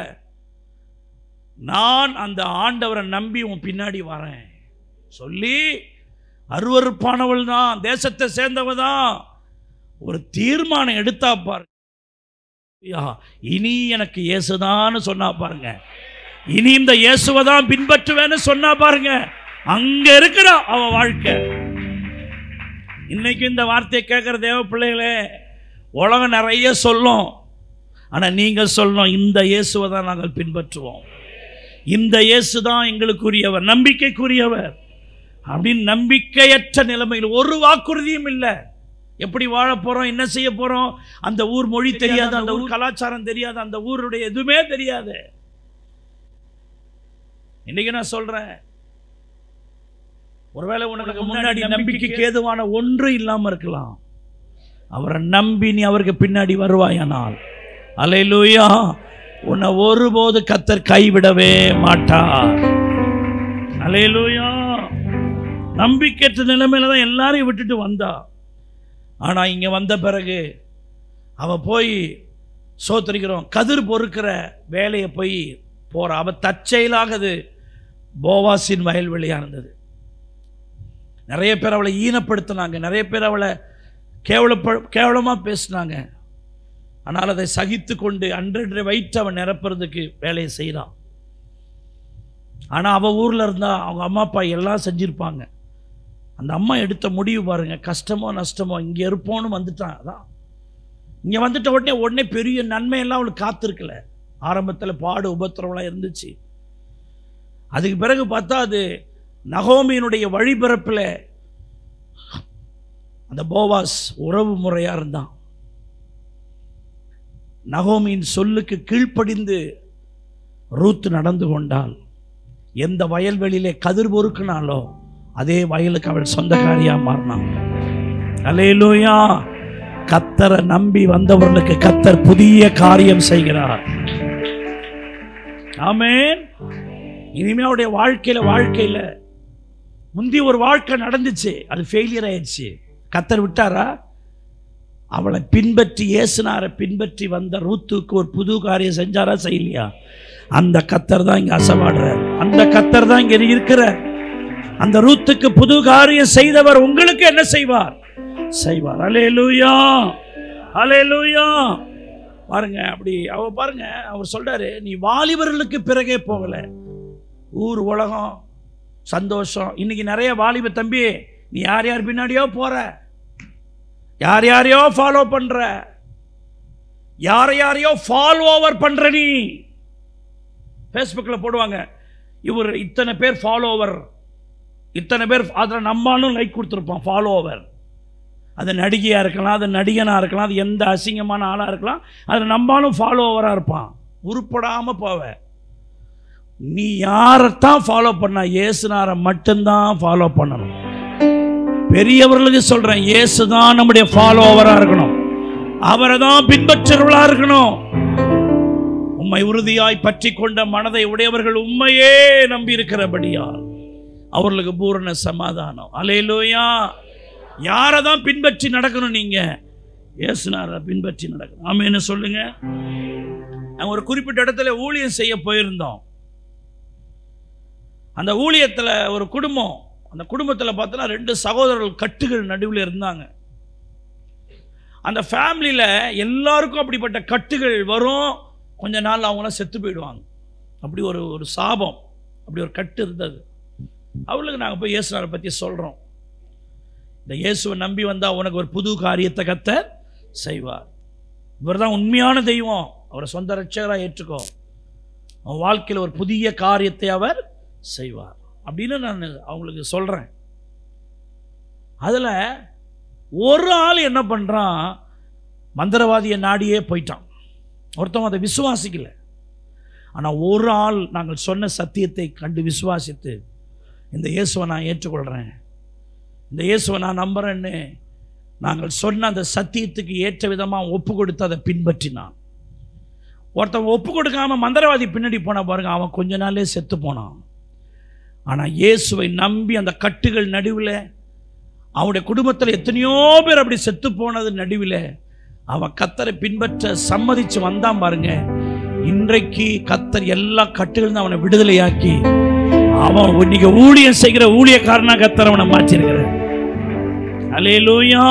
நான் அந்த ஆண்டவரை நம்பி உன் பின்னாடி வரேன். சொல்லி அருவருப்பானவள் தான் தேசத்தை சேர்ந்தவ தான் ஒரு தீர்மானம் எடுத்தா பாருங்க இனி எனக்கு இயேசுதான்னு சொன்னா பாருங்க. இனி இந்த இயேசுவை தான் பின்பற்றுவேன்னு சொன்னா பாருங்க. அங்க இருக்கிறா அவ வாழ்க்கை. இன்னைக்கு இந்த வார்த்தையை கேட்குற தேவ பிள்ளைகளே உலகம் நிறைய சொல்லும். ஆனால் நீங்கள் சொல்லணும் இந்த இயேசுவை தான் நாங்கள் பின்பற்றுவோம். இந்த இயேசு தான் எங்களுக்குரியவர் நம்பிக்கைக்குரியவர். அப்படின்னு நம்பிக்கையற்ற நிலைமையில் ஒரு வாக்குறுதியும் இல்லை. எப்படி வாழ போகிறோம் என்ன செய்ய போகிறோம் அந்த ஊர் மொழி தெரியாது அந்த ஊர் கலாச்சாரம் தெரியாது அந்த ஊருடைய எதுவுமே தெரியாது. இன்னைக்கு நான் சொல்கிறேன் ஒருவேளை உனக்கு முன்னாடி நம்பிக்கைக்கு ஏதுவான ஒன்று இல்லாமல் இருக்கலாம். அவரை நம்பி நீ அவருக்கு பின்னாடி வருவாயானால். அலையிலூயா உன்னை ஒருபோது கத்தர் கைவிடவே மாட்டார். அலையலூயா நம்பிக்கையற்ற நிலைமையில தான் எல்லாரையும் விட்டுட்டு வந்தா. ஆனா இங்க வந்த பிறகு அவ போய் சோத்தரிக்கிறோம். கதிர் பொறுக்கிற வேலையை போய் போற. அவ தற்செயலாக அது போவாசின் வயல்வெளியா இருந்தது. நிறைய பேர் அவளை ஈனப்படுத்தினாங்க. நிறைய பேர் அவளை கேவலப்ப கேவலமாக பேசினாங்க. ஆனால் அதை சகித்து கொண்டு அன்றரை வயிற்று அவன் நிரப்புறதுக்கு வேலையை செய்கிறான் ஆனால் அவள் ஊரில் இருந்தால் அவங்க அம்மா அப்பா எல்லாம் செஞ்சுருப்பாங்க. அந்த அம்மா எடுத்த முடிவு பாருங்க கஷ்டமோ நஷ்டமோ இங்கே இருப்போன்னு வந்துட்டான். அதான். இங்கே வந்துட்ட உடனே உடனே பெரிய நன்மையெல்லாம் அவளுக்கு காத்திருக்கல. ஆரம்பத்தில் பாடு உபத்திரவெல்லாம் இருந்துச்சு. அதுக்கு பிறகு பார்த்தா அது நகோமியினுடைய வழிபிறப்பில் அந்த போவாஸ் உறவு முறையாக இருந்தான். நகோமியின் சொல்லுக்கு கீழ்ப்படிந்து ரூத் நடந்து கொண்டால் எந்த வயல்வெளியிலே கதிர் பொறுக்கினாலோ அதே வயலுக்கு அவள் சொந்தக்காரியா மாறினான். அலேலூயா கத்தரை நம்பி வந்தவர்களுக்கு கத்தர் புதிய காரியம் செய்கிறார். ஆமேன். இனிமே அவருடைய வாழ்க்கையில வாழ்க்கையில முந்தி ஒரு வாழ்க்கை நடந்துச்சு அது ஃபெயிலியர் ஆயிடுச்சு. கத்தர் விட்டாரா? அவளை பின்பற்றி இயேசுனாரை பின்பற்றி வந்த ரூத்துக்கு ஒரு புது காரியம் செஞ்சாரா செய்யலையா? அந்த கத்தர் தான் இங்கே அசவாடுறார். அந்த கத்தர் தான் இங்கே இருக்கிறார். அந்த ரூத்துக்கு புது காரியம் செய்தவர் உங்களுக்கு என்ன செய்வார்? செய்வார். அலே லூயா அலே லூயா பாருங்க அப்படி அவர் பாருங்க அவர் சொல்றாரு நீ வாலிபர்களுக்கு பிறகே போகல. ஊர் உலகம் சந்தோஷம். இன்னைக்கு நிறைய வாலிப தம்பி நீ யார் யார் பின்னாடியோ போற. யார் யாரையோ ஃபாலோ பண்ற. யாரை யாரையோ ஃபாலோவர் பண்ற நீ. ஃபேஸ்புக்கில் போடுவாங்க. இவர் இத்தனை பேர் ஃபாலோவர் இத்தனை பேர் அதில் நம்மாலும் லைக் கொடுத்துருப்பான் ஃபாலோவர் அது நடிகையாக இருக்கலாம் அது நடிகனாக இருக்கலாம் அது எந்த அசிங்கமான ஆளாக இருக்கலாம் அதில் நம்மாலும் ஃபாலோவராக இருப்பான் உருப்படாமல் போவ. நீ யாரைத்தான் ஃபாலோ பண்ண இயேசுனாரை மட்டும்தான் ஃபாலோ பண்ணணும். பெரியவர்களுக்கு சொல்றேன் இயேசு தான் நம்முடைய ஃபாலோவரா இருக்கணும். அவரை தான் பின்பற்றுறவளா இருக்கணும். உண்மை உறுதியாய் பற்றி கொண்ட மனதை உடையவர்கள் உண்மையே நம்பி இருக்கிறபடியால் அவர்களுக்கு பூரண சமாதானம். அலையிலோயா யாரை தான் பின்பற்றி நடக்கணும் நீங்க? இயேசுனாரை பின்பற்றி நடக்கணும். ஆமாம் என்ன சொல்லுங்க. நாங்கள் ஒரு குறிப்பிட்ட இடத்துல ஊழியம் செய்ய போயிருந்தோம். அந்த ஊழியத்தில் ஒரு குடும்பம் அந்த குடும்பத்தில் பார்த்தோன்னா ரெண்டு சகோதரர்கள் கட்டுகள் நடுவில் இருந்தாங்க. அந்த ஃபேமிலியில் எல்லாருக்கும் அப்படிப்பட்ட கட்டுகள் வரும். கொஞ்ச நாள் அவங்களாம் செத்து போயிடுவாங்க. அப்படி ஒரு ஒரு சாபம். அப்படி ஒரு கட்டு இருந்தது. அவளுக்கு நாங்கள் போய் இயேசுனாரை பற்றி சொல்கிறோம் இந்த இயேசுவை நம்பி வந்தால் உனக்கு ஒரு புது காரியத்தை கத்த செய்வார். இவர் தான் உண்மையான தெய்வம். அவரை சொந்த ரட்சகராக ஏற்றுக்கோ. அவன் வாழ்க்கையில் ஒரு புதிய காரியத்தை அவர் செய்வார். அப்படின்னு நான் அவங்களுக்கு சொல்கிறேன் அதில் ஒரு ஆள் என்ன பண்ணுறான் மந்திரவாதியை நாடியே போயிட்டான். ஒருத்தவன் அதை விசுவாசிக்கல. ஆனால் ஒரு ஆள் நாங்கள் சொன்ன சத்தியத்தை கண்டு விசுவாசித்து இந்த இயேசுவை நான் ஏற்றுக்கொள்கிறேன் இந்த இயேசுவை நான் நம்புகிறேன்னு நாங்கள் சொன்ன அந்த சத்தியத்துக்கு ஏற்ற விதமாக ஒப்பு கொடுத்து அதை பின்பற்றினான். ஒருத்தன் ஒப்பு கொடுக்காம மந்திரவாதி பின்னாடி போன பாருங்க அவன் கொஞ்ச நாளே செத்து போனான். ஆனால் இயேசுவை நம்பி அந்த கட்டுகள் நடுவில் அவனுடைய குடும்பத்தில் எத்தனையோ பேர் அப்படி செத்து போனது நடுவில் அவன் கத்தரை பின்பற்ற சம்மதிச்சு வந்தான் பாருங்க. இன்றைக்கு கத்தர் எல்லா கட்டுகளும் அவனை விடுதலையாக்கி அவன் இன்னைக்கு ஊழியம் செய்கிற ஊழியக்காரனா கத்தர் அவனை மாற்றிருக்கிறார். அலையிலூயா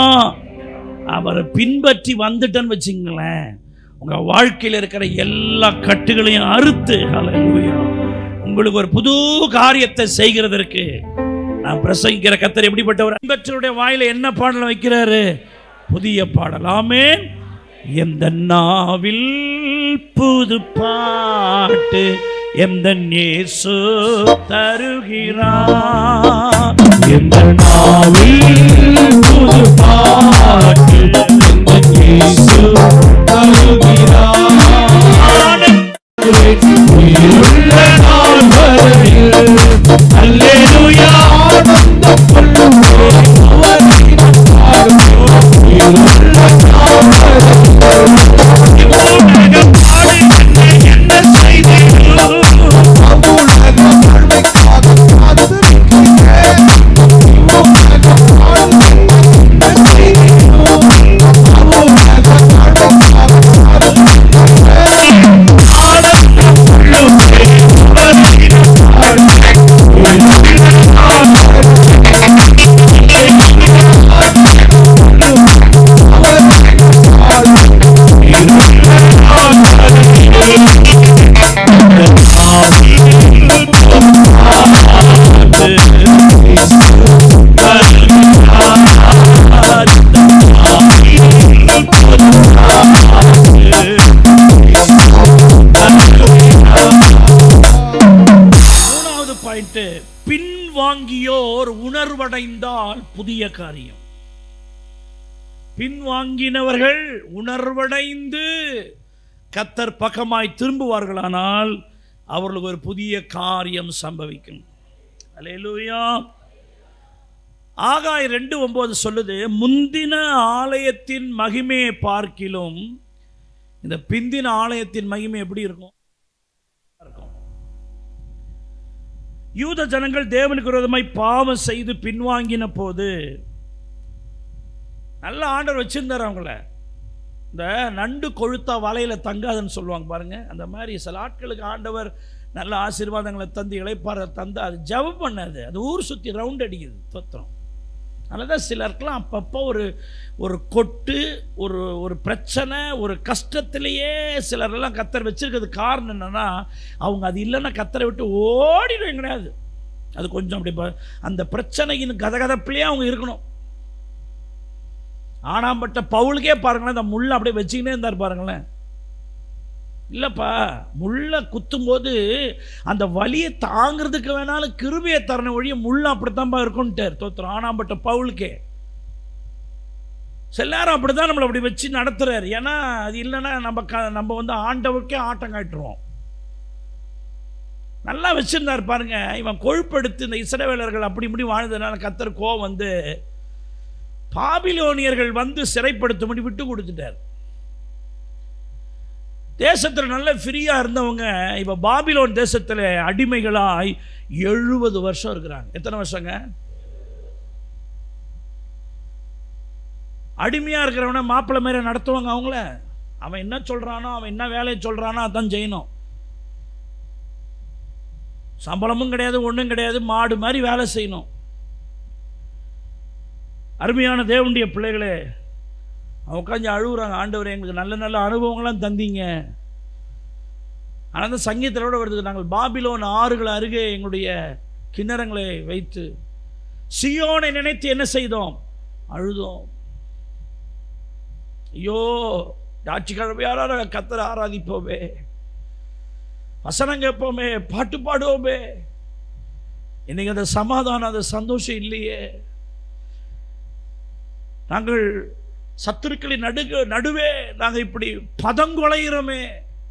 அவரை பின்பற்றி வந்துட்டேன்னு வச்சுங்களேன். உங்க வாழ்க்கையில் இருக்கிற எல்லா கட்டுகளையும் அறுத்து அலையிலூயா உங்களுக்கு ஒரு புது காரியத்தை செய்கிறதற்கு நான் பிரசங்கிக்கிற கத்தர் எப்படிப்பட்டவர்? பின்பற்றருடைய வாயில என்ன பாடல் வைக்கிறாரு? புதிய பாடல். எந்த நாவில் புது பாட்டு எந்த நேசு தருகிறார். எந்த நாவில் புது பாட்டு எந்த நேசு உயிருள்ள நாள் வரையில் அல்லேலூயா என்ன உணர்வடைந்தால் புதிய காரியம். பின்வாங்கினவர்கள் உணர்வடைந்து கத்தர் பக்கமாய் திரும்புவார்களானால் அவர்களுக்கு ஒரு புதிய காரியம் சம்பவிக்கும். அலையலூயா ஆகாய் ரெண்டு ஒன்பது சொல்லுது முந்தின ஆலயத்தின் மகிமையை பார்க்கிலும் இந்த பிந்தின ஆலயத்தின் மகிமை எப்படி இருக்கும்? யூத ஜனங்கள் தேவனுக்கு விரோதமாய் பாவம் செய்து பின்வாங்கின போது நல்ல ஆண்டவர் வச்சுருந்தார் அவங்கள. இந்த நண்டு கொழுத்தா வலையில் தங்காதுன்னு சொல்லுவாங்க பாருங்கள் அந்த மாதிரி சில ஆட்களுக்கு ஆண்டவர் நல்ல ஆசீர்வாதங்களை தந்து இளைப்பாற தந்து அது ஜெபம் பண்ணாது. அது ஊர் சுற்றி ரவுண்ட் அடிக்குது தோத்திரம் அதனால தான் சிலருக்கெல்லாம் அப்பப்போ ஒரு ஒரு கொட்டு ஒரு ஒரு பிரச்சனை ஒரு கஷ்டத்திலேயே சிலரெல்லாம் கத்தரை வச்சுருக்கிறது காரணம் என்னென்னா அவங்க அது இல்லைன்னா கத்தரை விட்டு ஓடிடும் கிடையாது அது. கொஞ்சம் அப்படி அந்த பிரச்சனையின் கதகதப்பிலேயே அவங்க இருக்கணும். ஆனாம்பட்ட பவுலுக்கே பாருங்களேன் அந்த முள்ளை அப்படியே வச்சுக்கினே இருந்தார் பாருங்களேன். இல்லைப்பா முள்ளை குத்தும்போது அந்த வலியை தாங்கிறதுக்கு வேணாலும் கிருபியை தரணும் ஒழிய முள்ள அப்படித்தான்ப்பா இருக்கும்ட்டார் தோத்திரம். ஆனாம்பட்ட பவுலுக்கே. சில நேரம் அப்படிதான் நம்மளை அப்படி வச்சு நடத்துகிறார் ஏன்னா அது இல்லைன்னா நம்ம க நம்ம வந்து ஆண்டவருக்கே ஆட்டம் காட்டுருவோம் நல்லா வச்சுருந்தார் பாருங்க. இவன் கொழுப்படுத்து இந்த இஸ்ரவேலர்கள் அப்படி இப்படி வாழ்ந்ததுனால கத்தர் கோவம் வந்து பாபிலோனியர்கள் வந்து சிறைப்படுத்தும்படி விட்டு கொடுத்துட்டார். தேசத்தில் நல்ல ஃப்ரீயாக இருந்தவங்க இப்போ பாபிலோன் தேசத்தில் அடிமைகளாய் எழுபது வருஷம் இருக்கிறாங்க. எத்தனை வருஷங்க? அடிமையாக இருக்கிறவன மாப்பிள்ளை மாரி நடத்துவாங்க அவங்கள. அவன் என்ன சொல்கிறானோ அவன் என்ன வேலையை சொல்கிறானோ அதான் செய்யணும். சம்பளமும் கிடையாது ஒன்றும் கிடையாது மாடு மாதிரி வேலை செய்யணும். அருமையான தேவனுடைய பிள்ளைகளே அவங்க உட்காந்து அழுகுறாங்க. ஆண்டவர் எங்களுக்கு நல்ல நல்ல அனுபவங்கள்லாம் தந்தீங்க. ஆனால் அந்த சங்கீதத்தோட வருது. நாங்கள் பாபிலோன் ஆறுகள் அருகே எங்களுடைய கிண்ணறங்களை வைத்து சியோனை நினைத்து என்ன செய்தோம்? அழுதோம். ஐயோ ஞாயிற்றுக்கிழமையான கத்தரை ஆராதிப்போமே. வசனம் கேட்போமே பாட்டு பாடுவோமே. இன்னைக்கு அந்த சமாதானம் அந்த சந்தோஷம் இல்லையே. நாங்கள் சத்துருக்களின் நடுக நடுவே நாங்கள் இப்படி பதங்குலையிறோமே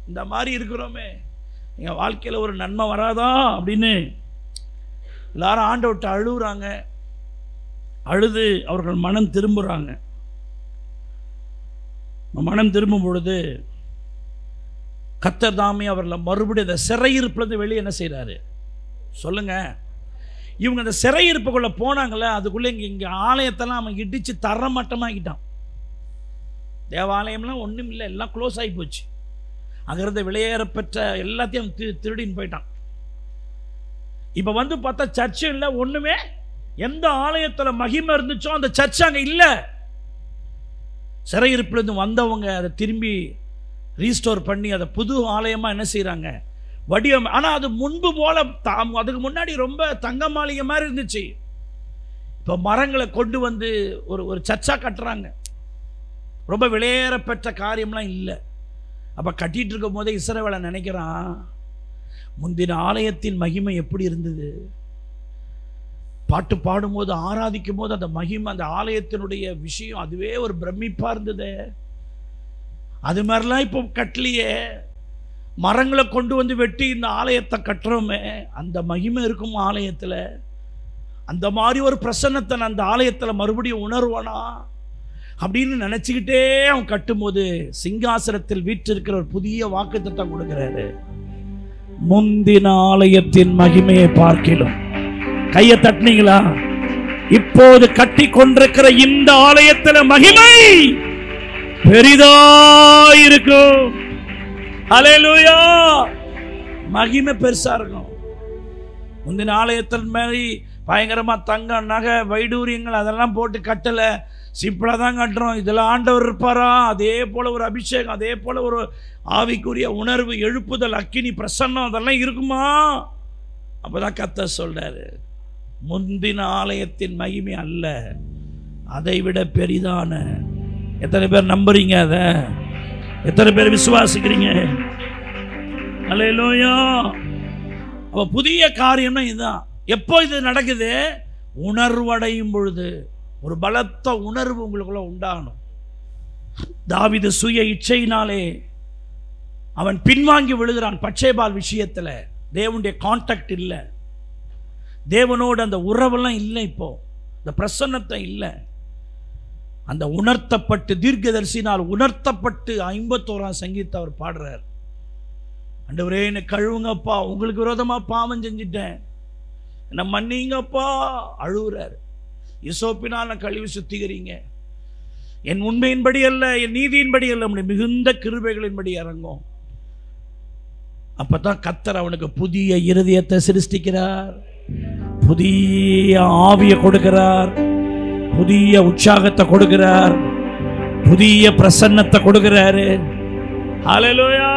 இந்த மாதிரி இருக்கிறோமே. எங்கள் வாழ்க்கையில் ஒரு நன்மை வராதா அப்படின்னு எல்லாரும் ஆண்டவர்கிட்ட அழுகுறாங்க. அழுது அவர்கள் மனம் திரும்புகிறாங்க மனம் திரும்பும் பொழுது கத்தர் தாமே அவர்களை மறுபடியும் அந்த சிறையிருப்புலேருந்து வெளியே என்ன செய்கிறாரு சொல்லுங்கள் இவங்க அந்த சிறையிருப்புக்குள்ளே போனாங்களே அதுக்குள்ளே இங்கே இங்கே ஆலயத்தெல்லாம் அவன் இடித்து தரமட்டமாக்கிட்டான். தேவாலயம்லாம் ஒன்றும் இல்லை எல்லாம் க்ளோஸ் ஆகி போச்சு. அங்கிருந்த வெளியேறப்பெற்ற எல்லாத்தையும் திரு திருடின்னு போயிட்டான். இப்போ வந்து பார்த்தா சர்ச்சும் இல்லை ஒன்றுமே எந்த ஆலயத்தில் மகிமை இருந்துச்சோ அந்த சர்ச் அங்கே இல்லை. சிறையிருப்பிலிருந்து வந்தவங்க அதை திரும்பி ரீஸ்டோர் பண்ணி அதை புது ஆலயமாக என்ன செய்கிறாங்க வடிவம் ஆனால் அது முன்பு போல தாம் அதுக்கு முன்னாடி ரொம்ப தங்க மாளிகை மாதிரி இருந்துச்சு. இப்போ மரங்களை கொண்டு வந்து ஒரு ஒரு சர்ச்சாக கட்டுறாங்க. ரொம்ப விளையேறப்பெற்ற காரியம்லாம் இல்லை. அப்போ கட்டிகிட்டு இருக்கும் போதே இசரவேலை நினைக்கிறான் முந்தின ஆலயத்தின் மகிமை எப்படி இருந்தது? பாட்டு பாடும்போது ஆராதிக்கும் போது அந்த மகிமை அந்த ஆலயத்தினுடைய விஷயம் அதுவே ஒரு பிரமிப்பாக இருந்தது. அது மாதிரிலாம் இப்போ கட்டலையே. மரங்களை கொண்டு வந்து வெட்டி இந்த ஆலயத்தை கட்டுறோமே அந்த மகிமை இருக்கும் ஆலயத்தில். அந்த மாதிரி ஒரு பிரசன்னத்தை நான் அந்த ஆலயத்தில் மறுபடியும் உணர்வானா? அப்படின்னு நினச்சிக்கிட்டே அவன் கட்டும்போது சிங்காசனத்தில் வீற்றிருக்கிற ஒரு புதிய வாக்குத்தத்தம் கொடுக்கிறாரு. முந்தின ஆலயத்தின் மகிமையை பார்க்கிலும். கையை தட்டினீங்களா? இப்போது கட்டி கொண்டிருக்கிற இந்த ஆலயத்தில் மகிமை பெரிதா இருக்கும் ஹalleluya! மகிமை பெருசா இருக்கும். முந்தின ஆலயத்தின் மாதிரி பயங்கரமா தங்கம் நகை வைடூரியங்கள் அதெல்லாம் போட்டு கட்டலை. சிம்பிளாக தான் கட்டுறோம். இதில் ஆண்டவர் இருப்பாரா? அதே போல் ஒரு அபிஷேகம் அதே போல் ஒரு ஆவிக்குரிய உணர்வு எழுப்புதல் அக்கினி பிரசன்னம் அதெல்லாம் இருக்குமா? அப்பதான் கத்த சொல்கிறாரு முந்தின ஆலயத்தின் மகிமை அல்ல. அதை விட பெரிதான. எத்தனை பேர் நம்புறீங்க அதை? எத்தனை பேர் விசுவாசிக்கிறீங்க? அலையிலோயோ அப்போ புதிய காரியம்னா இதுதான். எப்போ இது நடக்குது? உணர்வடையும் பொழுது. ஒரு பலத்த உணர்வு உங்களுக்குள்ள உண்டாகணும். தாவிது சுய இச்சையினாலே அவன் பின்வாங்கி விழுகிறான் பச்சைபால் விஷயத்தில். தேவனுடைய கான்டாக்ட் இல்லை. தேவனோடு அந்த உறவெல்லாம் இல்லை இப்போ. இந்த பிரசன்னத்தை இல்லை. அந்த உணர்த்தப்பட்டு தீர்க்கதரிசினால் உணர்த்தப்பட்டு ஐம்பத்தோராம் சங்கீதத்தை அவர் பாடுறார். அண்டவரே என்னை கழுவுங்கப்பா. உங்களுக்கு விரோதமாக பாவம் செஞ்சிட்டேன். என்னை மன்னிங்கப்பா. அழுகுறாரு இசோப்பினால் நான் சுத்திக்கிறீங்க என் உண்மையின்படி அல்ல என் நீதியின்படி அல்ல நம்முடைய மிகுந்த கிருபைகளின்படி இறங்கும். அப்பதான் கத்தர் அவனுக்கு புதிய இருதயத்தை சிருஷ்டிக்கிறார். புதிய ஆவியை கொடுக்கிறார். புதிய உற்சாகத்தை கொடுக்கிறார். புதிய பிரசன்னத்தை கொடுக்கிறாரு. ஹalleluya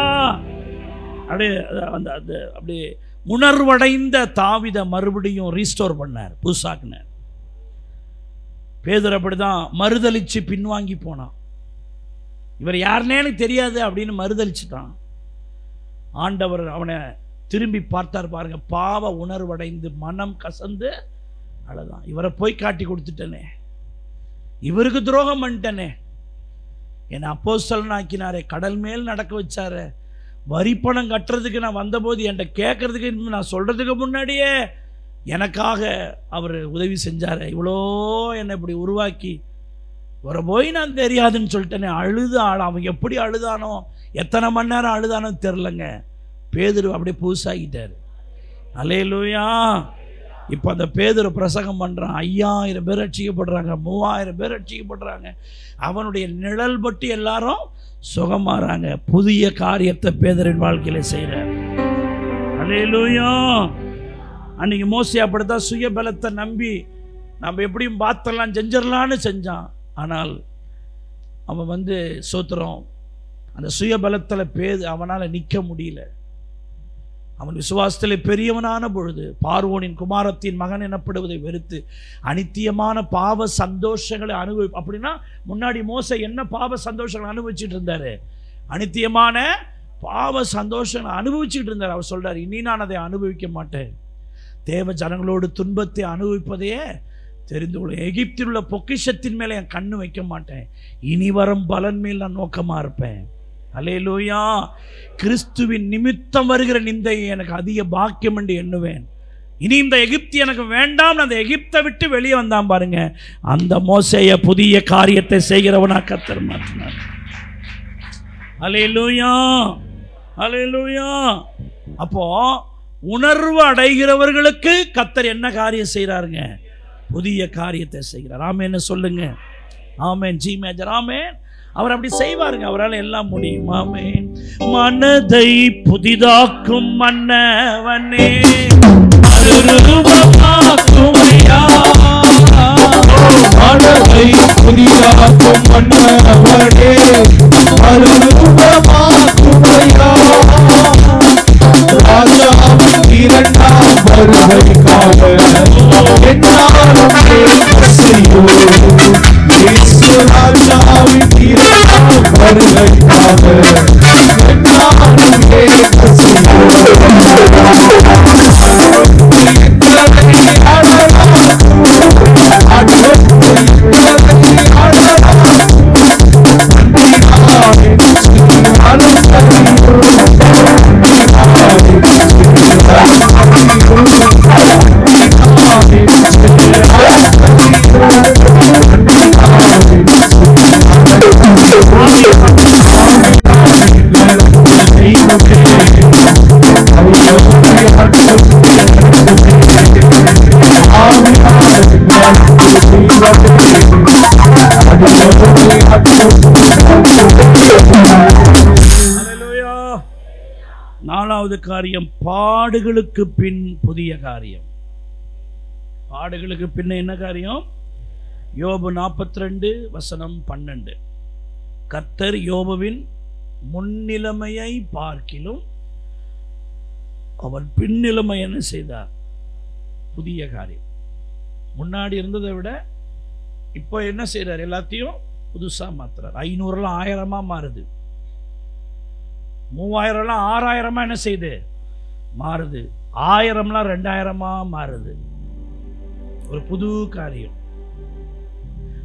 அப்படியே அந்த அந்த அப்படியே உணர்வடைந்த தாவித மறுபடியும் ரீஸ்டோர் பண்ணார் புதுசாக்குனார். பேதர் அப்படிதான் மறுதலிச்சு பின்வாங்கி போனான். இவர் யாருன்னே எனக்கு தெரியாது அப்படின்னு மறுதளிச்சுட்டான் ஆண்டவர் அவனை திரும்பி பார்த்தார் பாருங்க பாவ உணர்வடைந்து மனம் கசந்து அவ்வளோதான் இவரை போய் காட்டி கொடுத்துட்டனே. இவருக்கு துரோகம் பண்ணிட்டனே. என்னை அப்போ ஆக்கினாரே கடல் மேல் நடக்க வச்சாரு. வரி பணம் கட்டுறதுக்கு நான் வந்தபோது என்கிட்ட கேட்கறதுக்கு நான் சொல்கிறதுக்கு முன்னாடியே எனக்காக அவர் உதவி செஞ்சார். இவ்வளோ என்னை இப்படி உருவாக்கி. வர போய் நான் தெரியாதுன்னு சொல்லிட்டேனே அழுது ஆள் அவன் எப்படி அழுதானோ எத்தனை மணி நேரம் அழுதானோ தெரிலங்க பேதுரு அப்படியே புதுசாகிட்டார். அலையலூயா இப்போ அந்த பேதுரு பிரசங்கம் பண்ணுறான் ஐயாயிரம் பேர் ரட்சிக்கப்படுறாங்க மூவாயிரம் பேர் ரட்சிக்கப்படுறாங்க. அவனுடைய நிழல் பட்டு எல்லாரும் சுகமாறாங்க. புதிய காரியத்தை பேதரின் வாழ்க்கையில் செய்கிறார் அலையலூயா அன்றைக்கி மோசி அப்படித்தான் சுயபலத்தை நம்பி நம்ம எப்படியும் பார்த்தலாம் செஞ்சிடலான்னு செஞ்சான். ஆனால் அவன் வந்து சோத்திரம் அந்த சுயபலத்தில் பேது அவனால் நிற்க முடியல. அவன் விசுவாசத்தில் பெரியவனான பொழுது பார்வோனின் குமாரத்தின் மகன் எனப்படுவதை வெறுத்து அனித்தியமான பாவ சந்தோஷங்களை அனுபவி அப்படின்னா முன்னாடி மோச என்ன பாவ சந்தோஷங்களை அனுபவிச்சுட்டு இருந்தாரு? அனித்தியமான பாவ சந்தோஷங்களை அனுபவிச்சுட்டு இருந்தார். அவர் சொல்றார் இனி நான் அதை அனுபவிக்க மாட்டேன். தேவ ஜனங்களோடு துன்பத்தை அனுபவிப்பதையே தெரிந்து கொள்ள எகிப்தில் உள்ள பொக்கிஷத்தின் மேலே என் கண்ணு வைக்க மாட்டேன். இனி வரும் பலன் மேல் நான் நோக்கமாக இருப்பேன். அல்லேலூயா கிறிஸ்துவின் நிமித்தம் வருகிற நிந்தையை எனக்கு அதிக பாக்கியம் என்று எண்ணுவேன். இனி இந்த எகிப்தி எனக்கு வேண்டாம். அந்த எகிப்தை விட்டு வெளியே வந்தான் பாருங்க. அந்த மோசைய புதிய காரியத்தை செய்கிறவனா கத்தர் மாற்றினார். அலையலூயா அலையலூயா அப்போ உணர்வு அடைகிறவர்களுக்கு கத்தர் என்ன காரியம் செய்கிறாருங்க புதிய காரியத்தை செய்கிறார். ஆமேன்னு சொல்லுங்க? ஆமேன். ஜி மேஜர் ஆமேன். அவர் அப்படி செய்வாருங்க. அவரால் எல்லாம் முடியும். ஆமேன். மனதை புதிதாக்கும் மன்னவனே. மனதை புதிதாக்கும் மன்னவனே. மறுரூபமாக்கும் ஐயா. ராஜாவின் இரண்டாம் வருகைக்காக என்னாலும் செய்யும் இயேசு ராஜாவின் இரண்டாம் வருகைக்காக என்னாலும் முதலாவது காரியம் பாடுகளுக்கு பின் புதிய காரியம். பாடுகளுக்கு பின்ன என்ன காரியம்? யோபு 42 வசனம் பன்னெண்டு. கர்த்தர் யோபுவின் முன்னிலைமையை பார்க்கிலும் அவன் பின்னிலைமை என்ன செய்தார். புதிய காரியம். முன்னாடி இருந்ததை விட இப்போ என்ன செய்கிறார் எல்லாத்தையும் புதுசா மாத்துறார். ஐநூறுலாம் ஆயிரமா மாறுது. மூவாயிரம்லாம் ஆறாயிரமா என்ன செய்யுது? மாறுது. ஆயிரம்லாம் ரெண்டாயிரமா மாறுது. ஒரு புது காரியம்.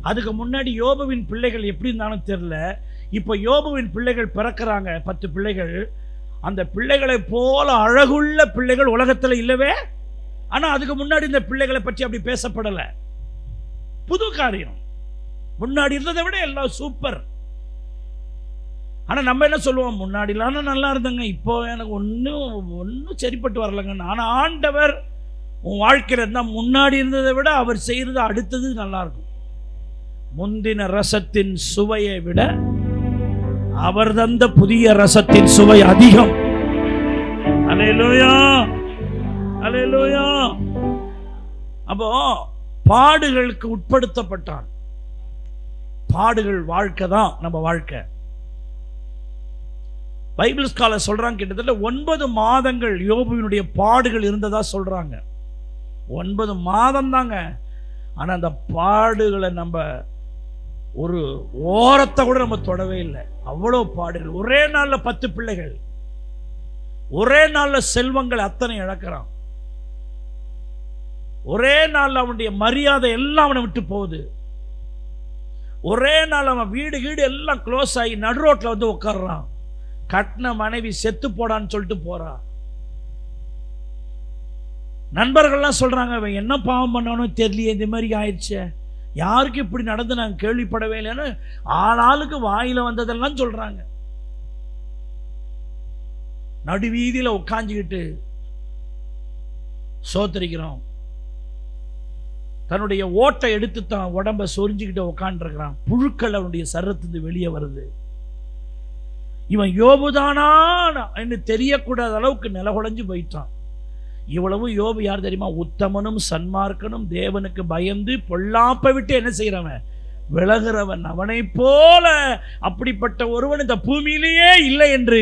அதுக்கு முன்னாடி யோபுவின் பிள்ளைகள் எப்படி இருந்தாலும் தெரியல. இப்போ யோபுவின் பிள்ளைகள் பிறக்கிறாங்க. பத்து பிள்ளைகள். அந்த பிள்ளைகளை போல அழகுள்ள பிள்ளைகள் உலகத்துல இல்லவே. ஆனா அதுக்கு முன்னாடி இந்த பிள்ளைகளை பற்றி அப்படி பேசப்படல. புது காரியம். முன்னாடி இருந்ததை விட எல்லாம் சூப்பர் ஆனா நம்ம என்ன சொல்லுவோம்? முன்னாடிலாம் நல்லா இருந்தேங்க. இப்போ எனக்கு ஒன்றும் ஒன்றும் சரிப்பட்டு வரலங்க. நான் ஆண்டவர் உன் வாழ்க்கையில் இருந்தால் முன்னாடி இருந்ததை விட அவர் செய்யறது அடுத்தது நல்லா இருக்கும். முந்தின ரசத்தின் சுவையை விட அவர் தந்த புதிய ரசத்தின் சுவை அதிகம். அலையலூயா அலையலூயா அப்போ பாடுகளுக்கு உட்படுத்தப்பட்டான். பாடுகள் வாழ்க்கை தான் நம்ம வாழ்க்கை. பைபிள் ஸ்காலர் சொல்கிறாங்க கிட்டத்தட்ட ஒன்பது மாதங்கள் யோபுவினுடைய பாடுகள் இருந்ததாக சொல்கிறாங்க ஒன்பது மாதம் தாங்க ஆனால் அந்த பாடுகளை நம்ம ஒரு ஓரத்தை கூட நம்ம தொடவே இல்லை. அவ்வளோ பாடுகள். ஒரே நாளில் பத்து பிள்ளைகள். ஒரே நாளில் செல்வங்கள் அத்தனை இழக்கிறான். ஒரே நாளில் அவனுடைய மரியாதை எல்லாம் அவனை விட்டு போகுது. ஒரே நாள் அவன் வீடு வீடு எல்லாம் க்ளோஸ் ஆகி நடு ரோட்டில் வந்து உட்காடுறான் கட்டின மனைவி செத்து போடான்னு சொல்லிட்டு போறா. நண்பர்கள்லாம் சொல்றாங்க அவன் என்ன பாவம் பண்ணானோ தெரியலையே இந்த மாதிரி ஆயிடுச்சே. யாருக்கு இப்படி நடந்து நாங்கள் கேள்விப்படவே இல்லைன்னு ஆளாளுக்கு வாயில வந்ததெல்லாம் சொல்றாங்க. நடுவீதியில் உட்காந்துக்கிட்டு சோத்தரிக்கிறோம் தன்னுடைய ஓட்டை எடுத்து தான் உடம்ப சொரிஞ்சுக்கிட்டு உட்காந்துருக்கிறான் புழுக்கள் அவனுடைய சரத்துந்து வெளியே வருது. இவன் யோபுதானா என்று தெரியக்கூடாத அளவுக்கு நிலகுலைஞ்சு போயிட்டான். இவ்வளவு யோபு யார் தெரியுமா? உத்தமனும் சன்மார்க்கனும் தேவனுக்கு பயந்து பொல்லாப்ப விட்டு என்ன செய்கிறவன் விலகிறவன் அவனை போல அப்படிப்பட்ட ஒருவன் இந்த பூமியிலேயே இல்லை என்று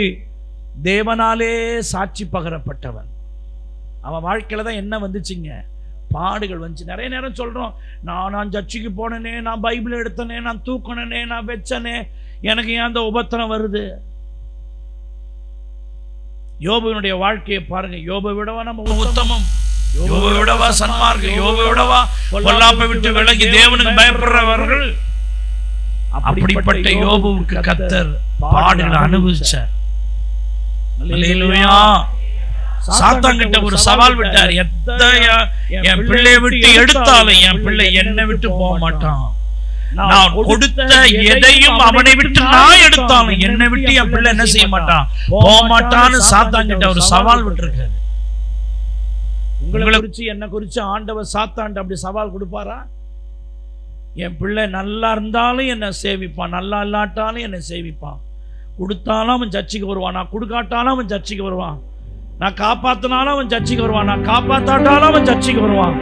தேவனாலே சாட்சி பகரப்பட்டவன். அவன் வாழ்க்கையில் தான் என்ன வந்துச்சுங்க? பாடுகள் வந்துச்சு. நிறைய நேரம் சொல்கிறோம் நான் நான் சர்ச்சுக்கு போனேனே நான் பைபிள் எடுத்தனே நான் தூக்கினனே நான் வச்சனே எனக்கு ஏன் அந்த உபத்திரம் வருது? யோபுவினுடைய வாழ்க்கையை பாருங்க. யோபை விடவா நம்ம உத்தமம். யோபை விடவா சன்மார்க்க யோபை விடவா பொல்லாப்பை விட்டு விலகி தேவனுக்கு பயப்படுறவர்கள் அப்படிப்பட்ட யோபுவுக்கு கத்தர் பாடுகளை அனுபவிச்சார். சாத்தாங்கிட்ட ஒரு சவால் விட்டார். எத்த என் பிள்ளையை விட்டு எடுத்தாலும் என் பிள்ளை என்னை விட்டு போக மாட்டான். நான் கொடுத்த எதையும் அவனை விட்டு நான் எடுத்தாலும் என்னை விட்டு என் பிள்ளை என்ன செய்ய மாட்டான்? போக மாட்டான்னு சாத்தாங்கிட்ட ஒரு சவால் விட்டுருக்காரு. உங்களை குறிச்சு என்ன குறிச்சு ஆண்டவர் சாத்தாண்ட அப்படி சவால் கொடுப்பாரா? என் பிள்ளை நல்லா இருந்தாலும் என்னை சேவிப்பான் நல்லா இல்லாட்டாலும் என்னை சேவிப்பான். கொடுத்தாலும் அவன் சர்ச்சைக்கு வருவான் நான் கொடுக்காட்டாலும் அவன் சர்ச்சைக்கு வருவான். நான் காப்பாத்தினாலும் அவன் சர்ச்சைக்கு வருவான் நான் காப்பாத்தாட்டாலும் அவன் சர்ச்சைக்கு வருவான்.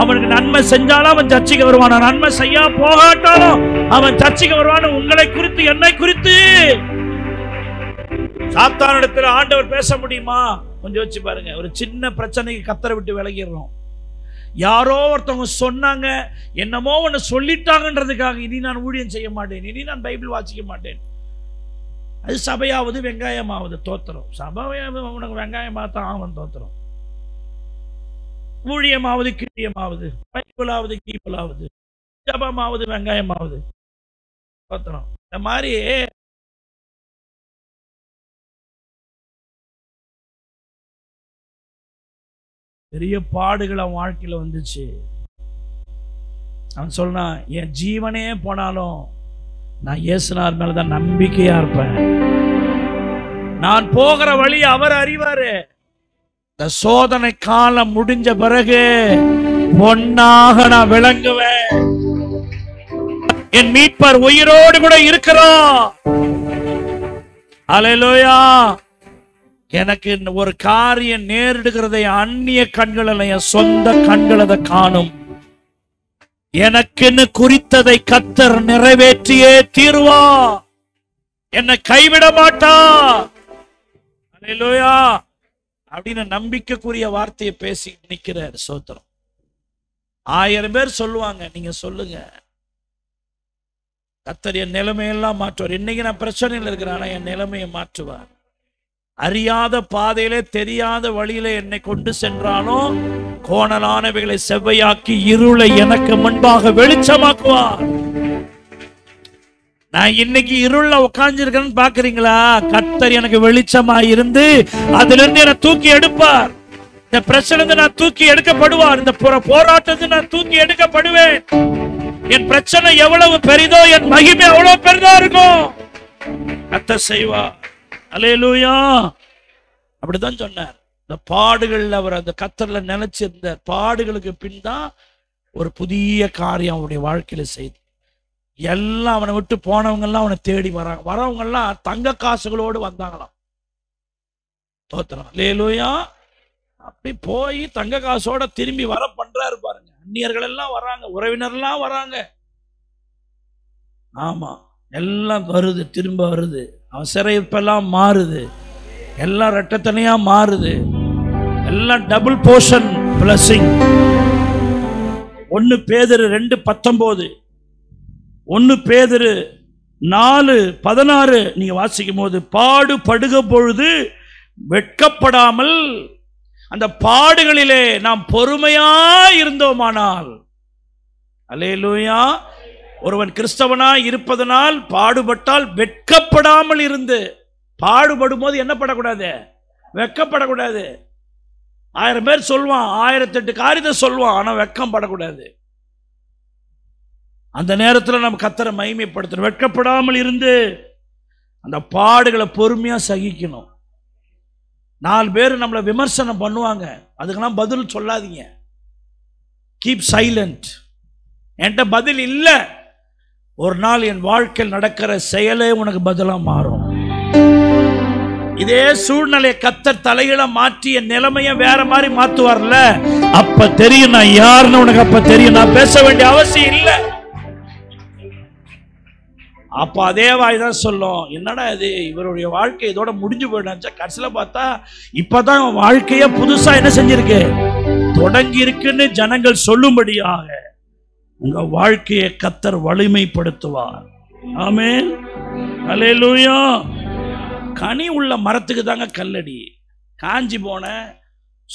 அவனுக்கு நன்மை செஞ்சாலும் அவன் சர்ச்சைக்கு வருவான். நன்மை செய்யா போகாட்டாலும் அவன் சர்ச்சைக்கு வருவான் உங்களை குறித்து என்னை குறித்து. சாத்தானிடத்தில் ஆண்டவர் பேச முடியுமா? கொஞ்சம் வச்சு பாருங்க. ஒரு சின்ன பிரச்சனைக்கு கத்தரை விட்டு விலகிடுறோம். யாரோ ஒருத்தவங்க சொன்னாங்க என்னமோ ஒன்று சொல்லிட்டாங்கன்றதுக்காக இனி நான் ஊழியம் செய்ய மாட்டேன் இனி நான் பைபிள் வாசிக்க மாட்டேன். அது சபையாவது வெங்காயமாவது தோத்திரம். சபையாவது உனக்கு வெங்காயமாக தான் அவன் தோத்திரம். ஊழியமாவது கிழியமாவது பைபிளாவது கீபிளாவது ஜபமாவது வெங்காயமாவது. தோத்திரம் இந்த மாதிரி பெரிய பாடுகள் அவன் வாழ்க்கையில வந்துச்சு. அவன் சொன்னான் என் ஜீவனே போனாலும் நான் இயேசுனார் மேலதான் நம்பிக்கையா இருப்பேன். நான் போகிற வழி அவர் அறிவாரு. இந்த சோதனை காலம் முடிஞ்ச பிறகு பொன்னாக நான் விளங்குவேன். என் மீட்பர் உயிரோடு கூட இருக்கிறோம் அலையிலோயா எனக்கு ஒரு காரியம் நேரிடுகிறதை அந்நிய கண்கள் அல்ல என் சொந்த கண்கள் அதை காணும். எனக்குன்னு குறித்ததை கத்தர் நிறைவேற்றியே தீருவா என்னை கைவிட மாட்டா அலையிலோயா அப்படின்னு நம்பிக்கைக்குரிய வார்த்தையை பேசி நிற்கிறார் சோத்திரம். ஆயிரம் பேர் சொல்லுவாங்க நீங்க சொல்லுங்க. கத்தர் என் நிலைமையெல்லாம் மாற்றுவார். இன்னைக்கு நான் பிரச்சனையில் இருக்கிறேன் ஆனா என் நிலைமையை மாற்றுவார். அறியாத பாதையிலே தெரியாத வழியில என்னை கொண்டு சென்றாலும் கோணலானவைகளை செவ்வையாக்கி இருளை எனக்கு முன்பாக வெளிச்சமாக்குவார். நான் இன்னைக்கு இருள்ல உட்கார்ந்துருக்கேன்னு பாக்குறீங்களா? கத்தர் எனக்கு வெளிச்சமா இருந்து அதுல இருந்து என்ன தூக்கி எடுப்பார். இந்த பிரச்சனை இருந்து நான் தூக்கி எடுக்கப்படுவார். இந்த போராட்டத்தை நான் தூக்கி எடுக்கப்படுவேன். என் பிரச்சனை எவ்வளவு பெரிதோ என் மகிமை அவ்வளவு பெரிதா இருக்கும். கத்த செய்வா அலையலூயா அப்படிதான் சொன்னார். இந்த பாடுகள்ல அவர் அந்த கத்தர்ல நினைச்சிருந்த பாடுகளுக்கு பின் தான் ஒரு புதிய காரியம் அவருடைய வாழ்க்கையில செய்து எல்லாம் அவனை விட்டு போனவங்கெல்லாம் அவனை தேடி வராங்க வரவங்கெல்லாம் தங்க காசுகளோடு வந்தாங்களாம். தோத்திரம் லேலூயா அப்படி போய் தங்க காசோட திரும்பி வர பண்றாரு பாருங்க. அந்நியர்கள் எல்லாம் வராங்க. உறவினர்லாம் வராங்க. ஆமா. எல்லாம் வருது. திரும்ப வருது. அவன் சிறையிருப்பெல்லாம் மாறுது. எல்லாம் ரெட்டத்தனையா மாறுது. எல்லாம் டபுள் போர்ஷன் பிளஸிங் ஒன்று பேதர் ரெண்டு பத்தொம்போது. ஒன்று பேதரு நாலு பதினாறு நீங்கள் வாசிக்கும் போது பாடுபடுக பொழுது வெட்கப்படாமல் அந்த பாடுகளிலே நாம் பொறுமையா இருந்தோமானால் அலேலூயா ஒருவன் கிறிஸ்தவனா இருப்பதனால் பாடுபட்டால் வெட்கப்படாமல் இருந்து பாடுபடும் போது என்ன படக்கூடாது வெட்கப்படக்கூடாது. ஆயிரம் பேர் சொல்லுவான் ஆயிரத்தெட்டு காரியத்தை சொல்லுவான் ஆனால் வெட்கம் படக்கூடாது. அந்த நேரத்தில் நம்ம கத்தரை மகிமைப்படுத்தணும். வெட்கப்படாமல் இருந்து அந்த பாடுகளை பொறுமையாக சகிக்கணும். நாலு பேர் நம்மளை விமர்சனம் பண்ணுவாங்க. அதுக்கெல்லாம் பதில் சொல்லாதீங்க. கீப் சைலண்ட் என்கிட்ட பதில் இல்லை. ஒரு நாள் என் வாழ்க்கையில் நடக்கிற செயலே உனக்கு பதிலாக மாறும். இதே சூழ்நிலையை கத்தர் தலையில மாற்றி என் நிலைமைய வேற மாதிரி மாத்துவார்ல. அப்ப தெரியும் நான் யாருன்னு உனக்கு அப்ப தெரியும். நான் பேச வேண்டிய அவசியம் இல்லை. அப்போ அதே வாய் தான் சொல்லும். என்னடா இது? இவருடைய வாழ்க்கை இதோட முடிஞ்சு போயிடுச்சா கடைசியில் பார்த்தா இப்பதான் வாழ்க்கைய புதுசா என்ன செஞ்சிருக்கு? தொடங்கி இருக்குன்னு ஜனங்கள் சொல்லும்படியாக உங்க வாழ்க்கையை கத்தர் வலிமைப்படுத்துவார். ஆமே அலையலூயா கனி உள்ள மரத்துக்கு தாங்க கல்லடி. காஞ்சி போன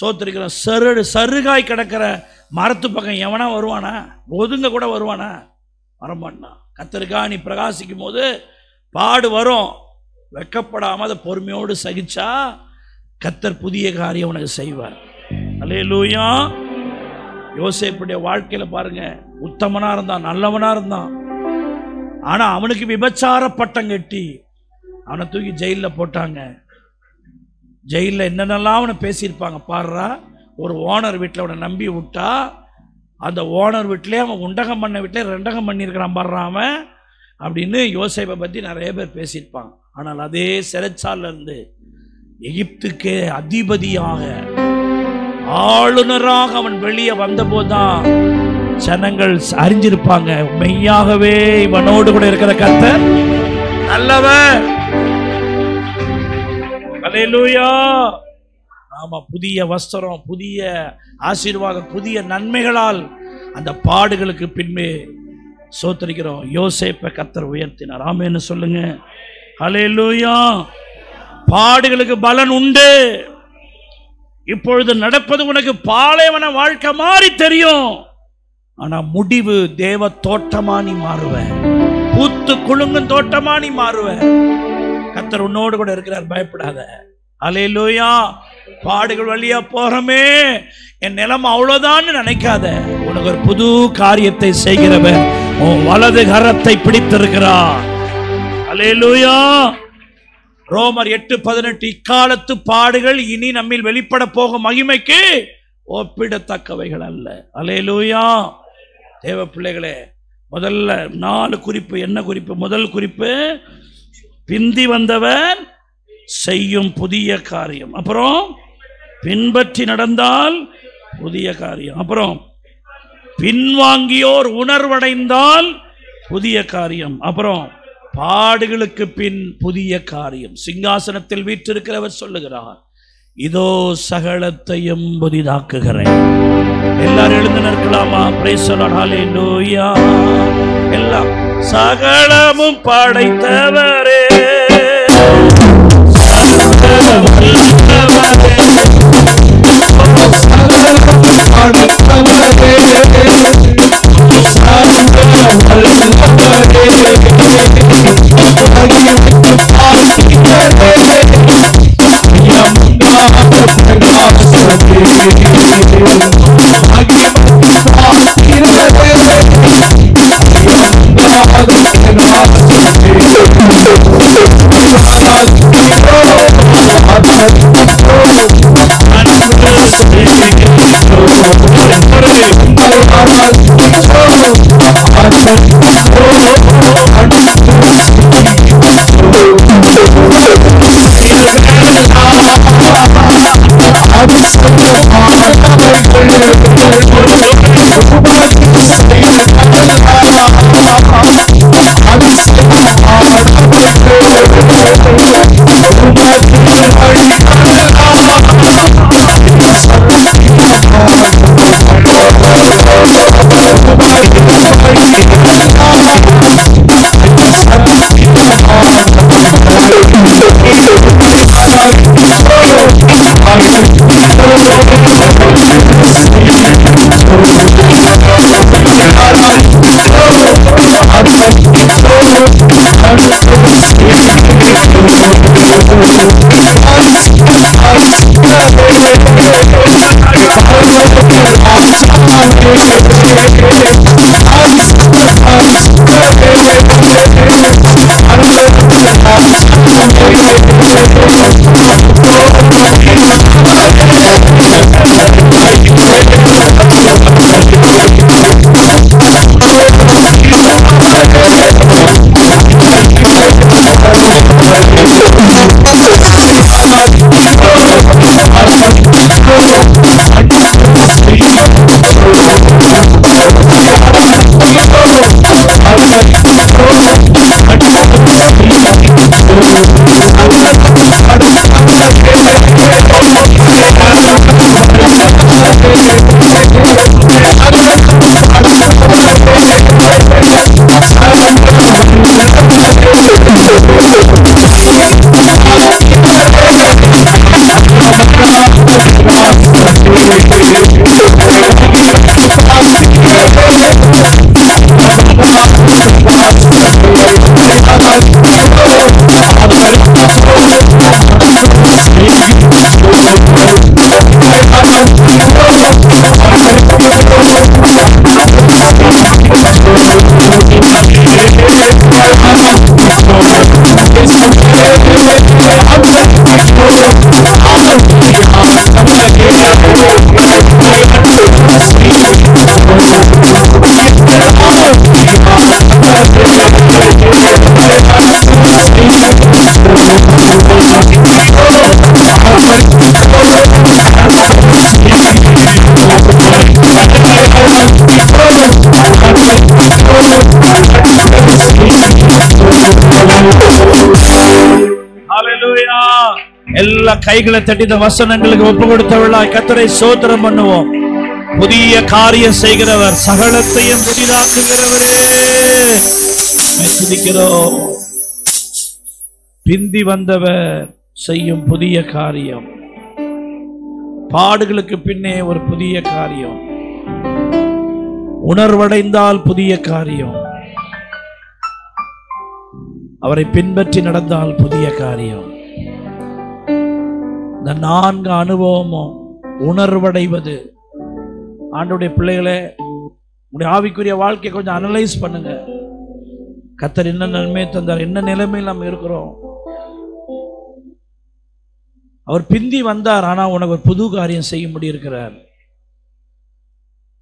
சோத்திருக்கிற சரு சருகாய் கிடக்கிற மரத்து பக்கம் எவனா வருவானா? ஒதுங்க கூட வருவானா? வரமாட்டான் கத்தருக்கா நீ பிரகாசிக்கும் போது பாடு வரும். வெக்கப்படாமல் அதை பொறுமையோடு சகிச்சா கத்தர் புதிய காரியம் உனக்கு செய்வார். அல்லேலூயா யோசிப்புடைய வாழ்க்கையில் பாருங்க உத்தமனாக இருந்தான் நல்லவனாக இருந்தான். ஆனால் அவனுக்கு விபச்சார பட்டம் கட்டி அவனை தூக்கி ஜெயிலில் போட்டாங்க. ஜெயிலில் என்னென்னலாம் அவனை பேசியிருப்பாங்க பாடுறா ஒரு ஓனர் வீட்டில் அவனை நம்பி விட்டா அந்த ஓனர் வீட்டிலே அவன் உண்டகம் பண்ண வீட்டிலே ரெண்டகம் பண்ணியிருக்கிறான் பாடுறான் அப்படின்னு யோசேப்பை பற்றி நிறைய பேர் பேசியிருப்பாங்க. ஆனால் அதே சிறைச்சாலிருந்து எகிப்துக்கே அதிபதியாக ஆளுநராக அவன் வெளியே வந்தபோதுதான் ஜனங்கள் அறிஞ்சிருப்பாங்க. மெய்யாகவே இவனோடு கூட இருக்கிற கர்த்தர் நல்லவன் அலையிலூயா ஆமா புதிய வஸ்திரம் புதிய ஆசீர்வாதம் புதிய நன்மைகளால் அந்த பாடுகளுக்கு பின்பே சோத்தரிக்கிறோம். யோசேப்பை கத்தர் உயர்த்தினார். ஆமேன்னு சொல்லுங்க. அல்லேலூயா பாடுகளுக்கு பலன் உண்டு. இப்பொழுது நடப்பது உனக்கு பாலைவன வாழ்க்கை மாதிரி தெரியும். ஆனா முடிவு தேவ தோட்டமா நீ மாறுவ. பூத்து குழுங்கும் தோட்டமா நீ மாறுவ. கத்தர் உன்னோடு கூட இருக்கிறார். பயப்படாத. அலையிலோயா பாடுகள் வழியா போறமே. என் நிலம் அவ்வளவுதான்னு நினைக்காத. உனக்கு ஒரு புது காரியத்தை செய்கிறவன் உன் வலது கரத்தை பிடித்திருக்கிறான். அலையிலூயா ரோமர் எட்டு பதினெட்டு இக்காலத்து பாடுகள் இனி நம்மில் வெளிப்பட போகும் மகிமைக்கு ஒப்பிடத்தக்கவைகள் அல்ல. அலையிலூயா தேவ பிள்ளைகளே முதல்ல நாலு குறிப்பு என்ன குறிப்பு? முதல் குறிப்பு பிந்தி வந்தவன் செய்யும் புதிய காரியம். அப்புறம் பின்பற்றி நடந்தால் புதிய காரியம். அப்புறம் பின்வாங்கியோர் உணர்வடைந்தால் புதிய காரியம். அப்புறம் பாடுகளுக்கு பின் புதிய காரியம். சிங்காசனத்தில் வீற்றிருக்கிறவர் சொல்லுகிறார் இதோ சகலத்தையும் புதிதாக்குகிறேன். எல்லாரும் எழுந்து நிற்கலாமா? பிரேசலாலேலூயா எல்லாம் சகலமும் படைத்தவரே. Thank you. you. எல்லா கைகளை தட்டி இந்த வசனங்களுக்கு ஒப்பு கொடுத்தவர்களாய் கத்தரை சோத்திரம் பண்ணுவோம். புதிய காரியம் செய்கிறவர் சகலத்தையும் புதிதாக்குகிறவரே துதிக்கிறோம். பிந்தி வந்தவர் செய்யும் புதிய காரியம். பாடுகளுக்கு பின்னே ஒரு புதிய காரியம். உணர்வடைந்தால் புதிய காரியம். அவரை பின்பற்றி நடந்தால் புதிய காரியம். இந்த நான்கு அனுபவமும் உணர்வடைவது. ஆண்டுடைய பிள்ளைகளே உங்களுடைய ஆவிக்குரிய வாழ்க்கையை கொஞ்சம் அனலைஸ் பண்ணுங்க. கத்தர் என்ன நன்மை தந்தார் என்ன நிலைமையில் நம்ம இருக்கிறோம். அவர் பிந்தி வந்தார் ஆனால் உனக்கு ஒரு புது காரியம் செய்ய முடியிருக்கிறார்.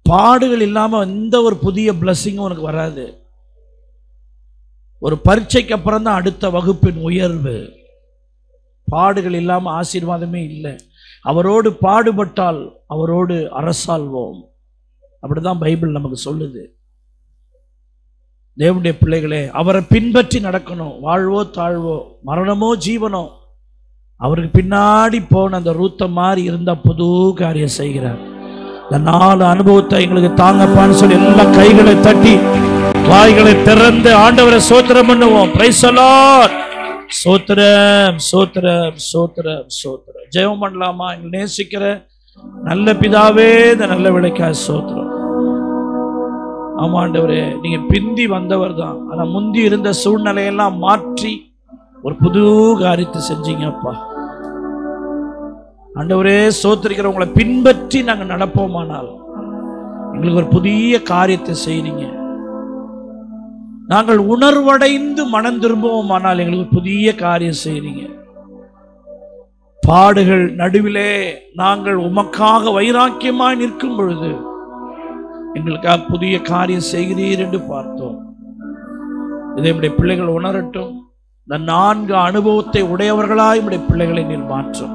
பாடுகள் இல்லாமல் எந்த ஒரு புதிய பிளஸ்ஸிங்கும் உனக்கு வராது. ஒரு பரீட்சைக்கு அப்புறம் தான் அடுத்த வகுப்பின் உயர்வு. பாடுகள் இல்லாமல் ஆசீர்வாதமே இல்லை. அவரோடு பாடுபட்டால் அவரோடு அரசாள்வோம். அப்படிதான் பைபிள் நமக்கு சொல்லுது. தேவனுடைய பிள்ளைகளே அவரை பின்பற்றி நடக்கணும். வாழ்வோ தாழ்வோ மரணமோ ஜீவனோ அவருக்கு பின்னாடி போன அந்த ரூத்த மாதிரி இருந்த புது காரியம் செய்கிறார். இந்த நாலு அனுபவத்தை எங்களுக்கு தாங்கப்பான்னு சொல்லி எல்லா கைகளை தட்டி வாய்களை திறந்து ஆண்டவரை சோத்திரம் பண்ணுவோம். சோத்திரம் சோத்திரம் சோத்திரம் சோத்திரம். ஜெயம் பண்ணலாமா? எங்களை நேசிக்கிற நல்ல பிதாவே இந்த நல்ல விளைக்காய் சோத்திரம். ஆமாண்டவரே நீங்கள் நீங்க பிந்தி வந்தவர் தான் ஆனா முந்தி இருந்த சூழ்நிலையெல்லாம் மாற்றி ஒரு புது காரியத்தை செஞ்சீங்கப்பா ஆண்டவரே சோத்திருக்கிறவங்களை பின்பற்றி நாங்கள் நடப்போமானால் எங்களுக்கு ஒரு புதிய காரியத்தை செய்றீங்க நாங்கள் உணர்வடைந்து மனம் திரும்புவோமானால் எங்களுக்கு புதிய காரியம் செய்றீங்க பாடுகள் நடுவிலே நாங்கள் உமக்காக வைராக்கியமாய் நிற்கும் பொழுது எங்களுக்காக புதிய காரியம் செய்கிறீர் என்று பார்த்தோம். இதை நம்முடைய பிள்ளைகள் உணரட்டும். இந்த நான்கு அனுபவத்தை உடையவர்களாய் உடைய பிள்ளைகளை நீர் மாற்றும்.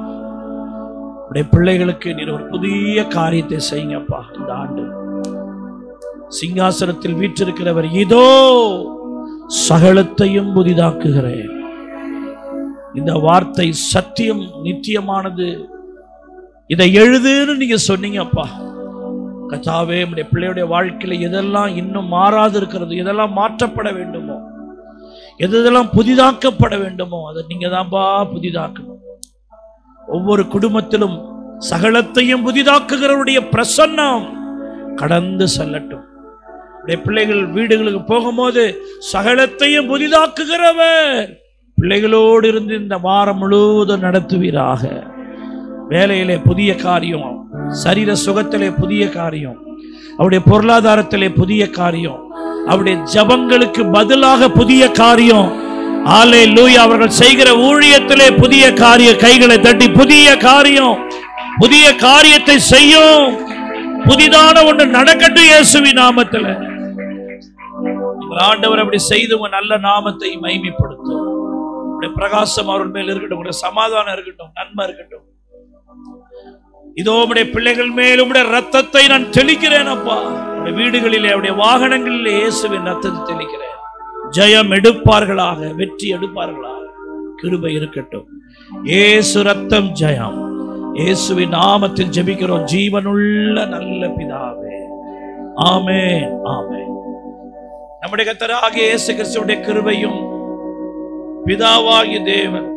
உடைய பிள்ளைகளுக்கு நீர் ஒரு புதிய காரியத்தை செய்யுங்கப்பா இந்த ஆண்டு. சிங்காசனத்தில் வீற்றிருக்கிறவர் இதோ சகலத்தையும் புதிதாக்குகிறேன். இந்த வார்த்தை சத்தியம் நித்தியமானது. இதை எழுதுன்னு நீங்க சொன்னீங்கப்பா. கதாவே நம்முடைய பிள்ளையுடைய வாழ்க்கையில எதெல்லாம் இன்னும் மாறாது இருக்கிறது எதெல்லாம் மாற்றப்பட வேண்டுமோ எது எதெல்லாம் புதிதாக்கப்பட வேண்டுமோ அதை நீங்கள் தான்ப்பா புதிதாக்கணும். ஒவ்வொரு குடும்பத்திலும் சகலத்தையும் புதிதாக்குகிறவருடைய பிரசன்னம் கடந்து செல்லட்டும். பிள்ளைகள் வீடுகளுக்கு போகும்போது சகலத்தையும் புதிதாக்குகிறவர் பிள்ளைகளோடு இருந்து இந்த வாரம் முழுவதும் நடத்துவீராக. வேலையிலே புதிய காரியம் சரீர சுகத்திலே புதிய காரியம் அவருடைய பொருளாதாரத்திலே புதிய காரியம் அவருடைய ஜபங்களுக்கு பதிலாக புதிய காரியம். ஆலே லூயா அவர்கள் செய்கிற ஊழியத்திலே புதிய காரிய கைகளை தட்டி புதிய காரியம். புதிய காரியத்தை செய்யும். புதிதான ஒன்று நடக்கட்டும் இயேசுவி நாமத்துல. ஆண்டவர் அப்படி செய்து உங்க நல்ல நாமத்தை மைமைப்படுத்தும் பிரகாசம் அவர்கள் மேல் இருக்கட்டும். உடைய சமாதானம் இருக்கட்டும். நன்மை இருக்கட்டும். இதோ உடைய பிள்ளைகள் மேல் உடைய ரத்தத்தை நான் தெளிக்கிறேன் அப்பா. அவருடைய வீடுகளிலே அவருடைய வாகனங்களிலே இயேசுவின் ரத்தத்தை தெளிக்கிறேன். ஜெயம் எடுப்பார்களாக வெற்றி எடுப்பார்களாக. கிருபை இருக்கட்டும். ஏசு ரத்தம் ஜெயம். இயேசுவின் நாமத்தில் ஜெபிக்கிறோம். ஜீவனுள்ள நல்ல பிதாவே. ஆமே ஆமே நம்முடைய கத்தராக இயேசு கிறிஸ்துவுடைய கிருபையும் பிதாவாகிய தேவன்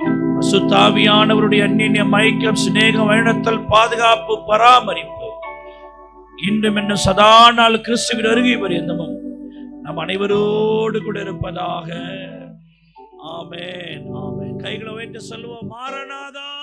சுத்தாவியானவருடைய அந்நிய மைக்கம் சிநேகம் வழிநத்தல் பாதுகாப்பு பராமரிப்பு இன்றும் இன்னும் சதா நாள் கிறிஸ்துவின் அருகே பரியந்தமும் நம் அனைவரோடு கூட இருப்பதாக. ஆமென். ஆமென். கைகளை வைத்து சொல்லுவோம். மாறனாதா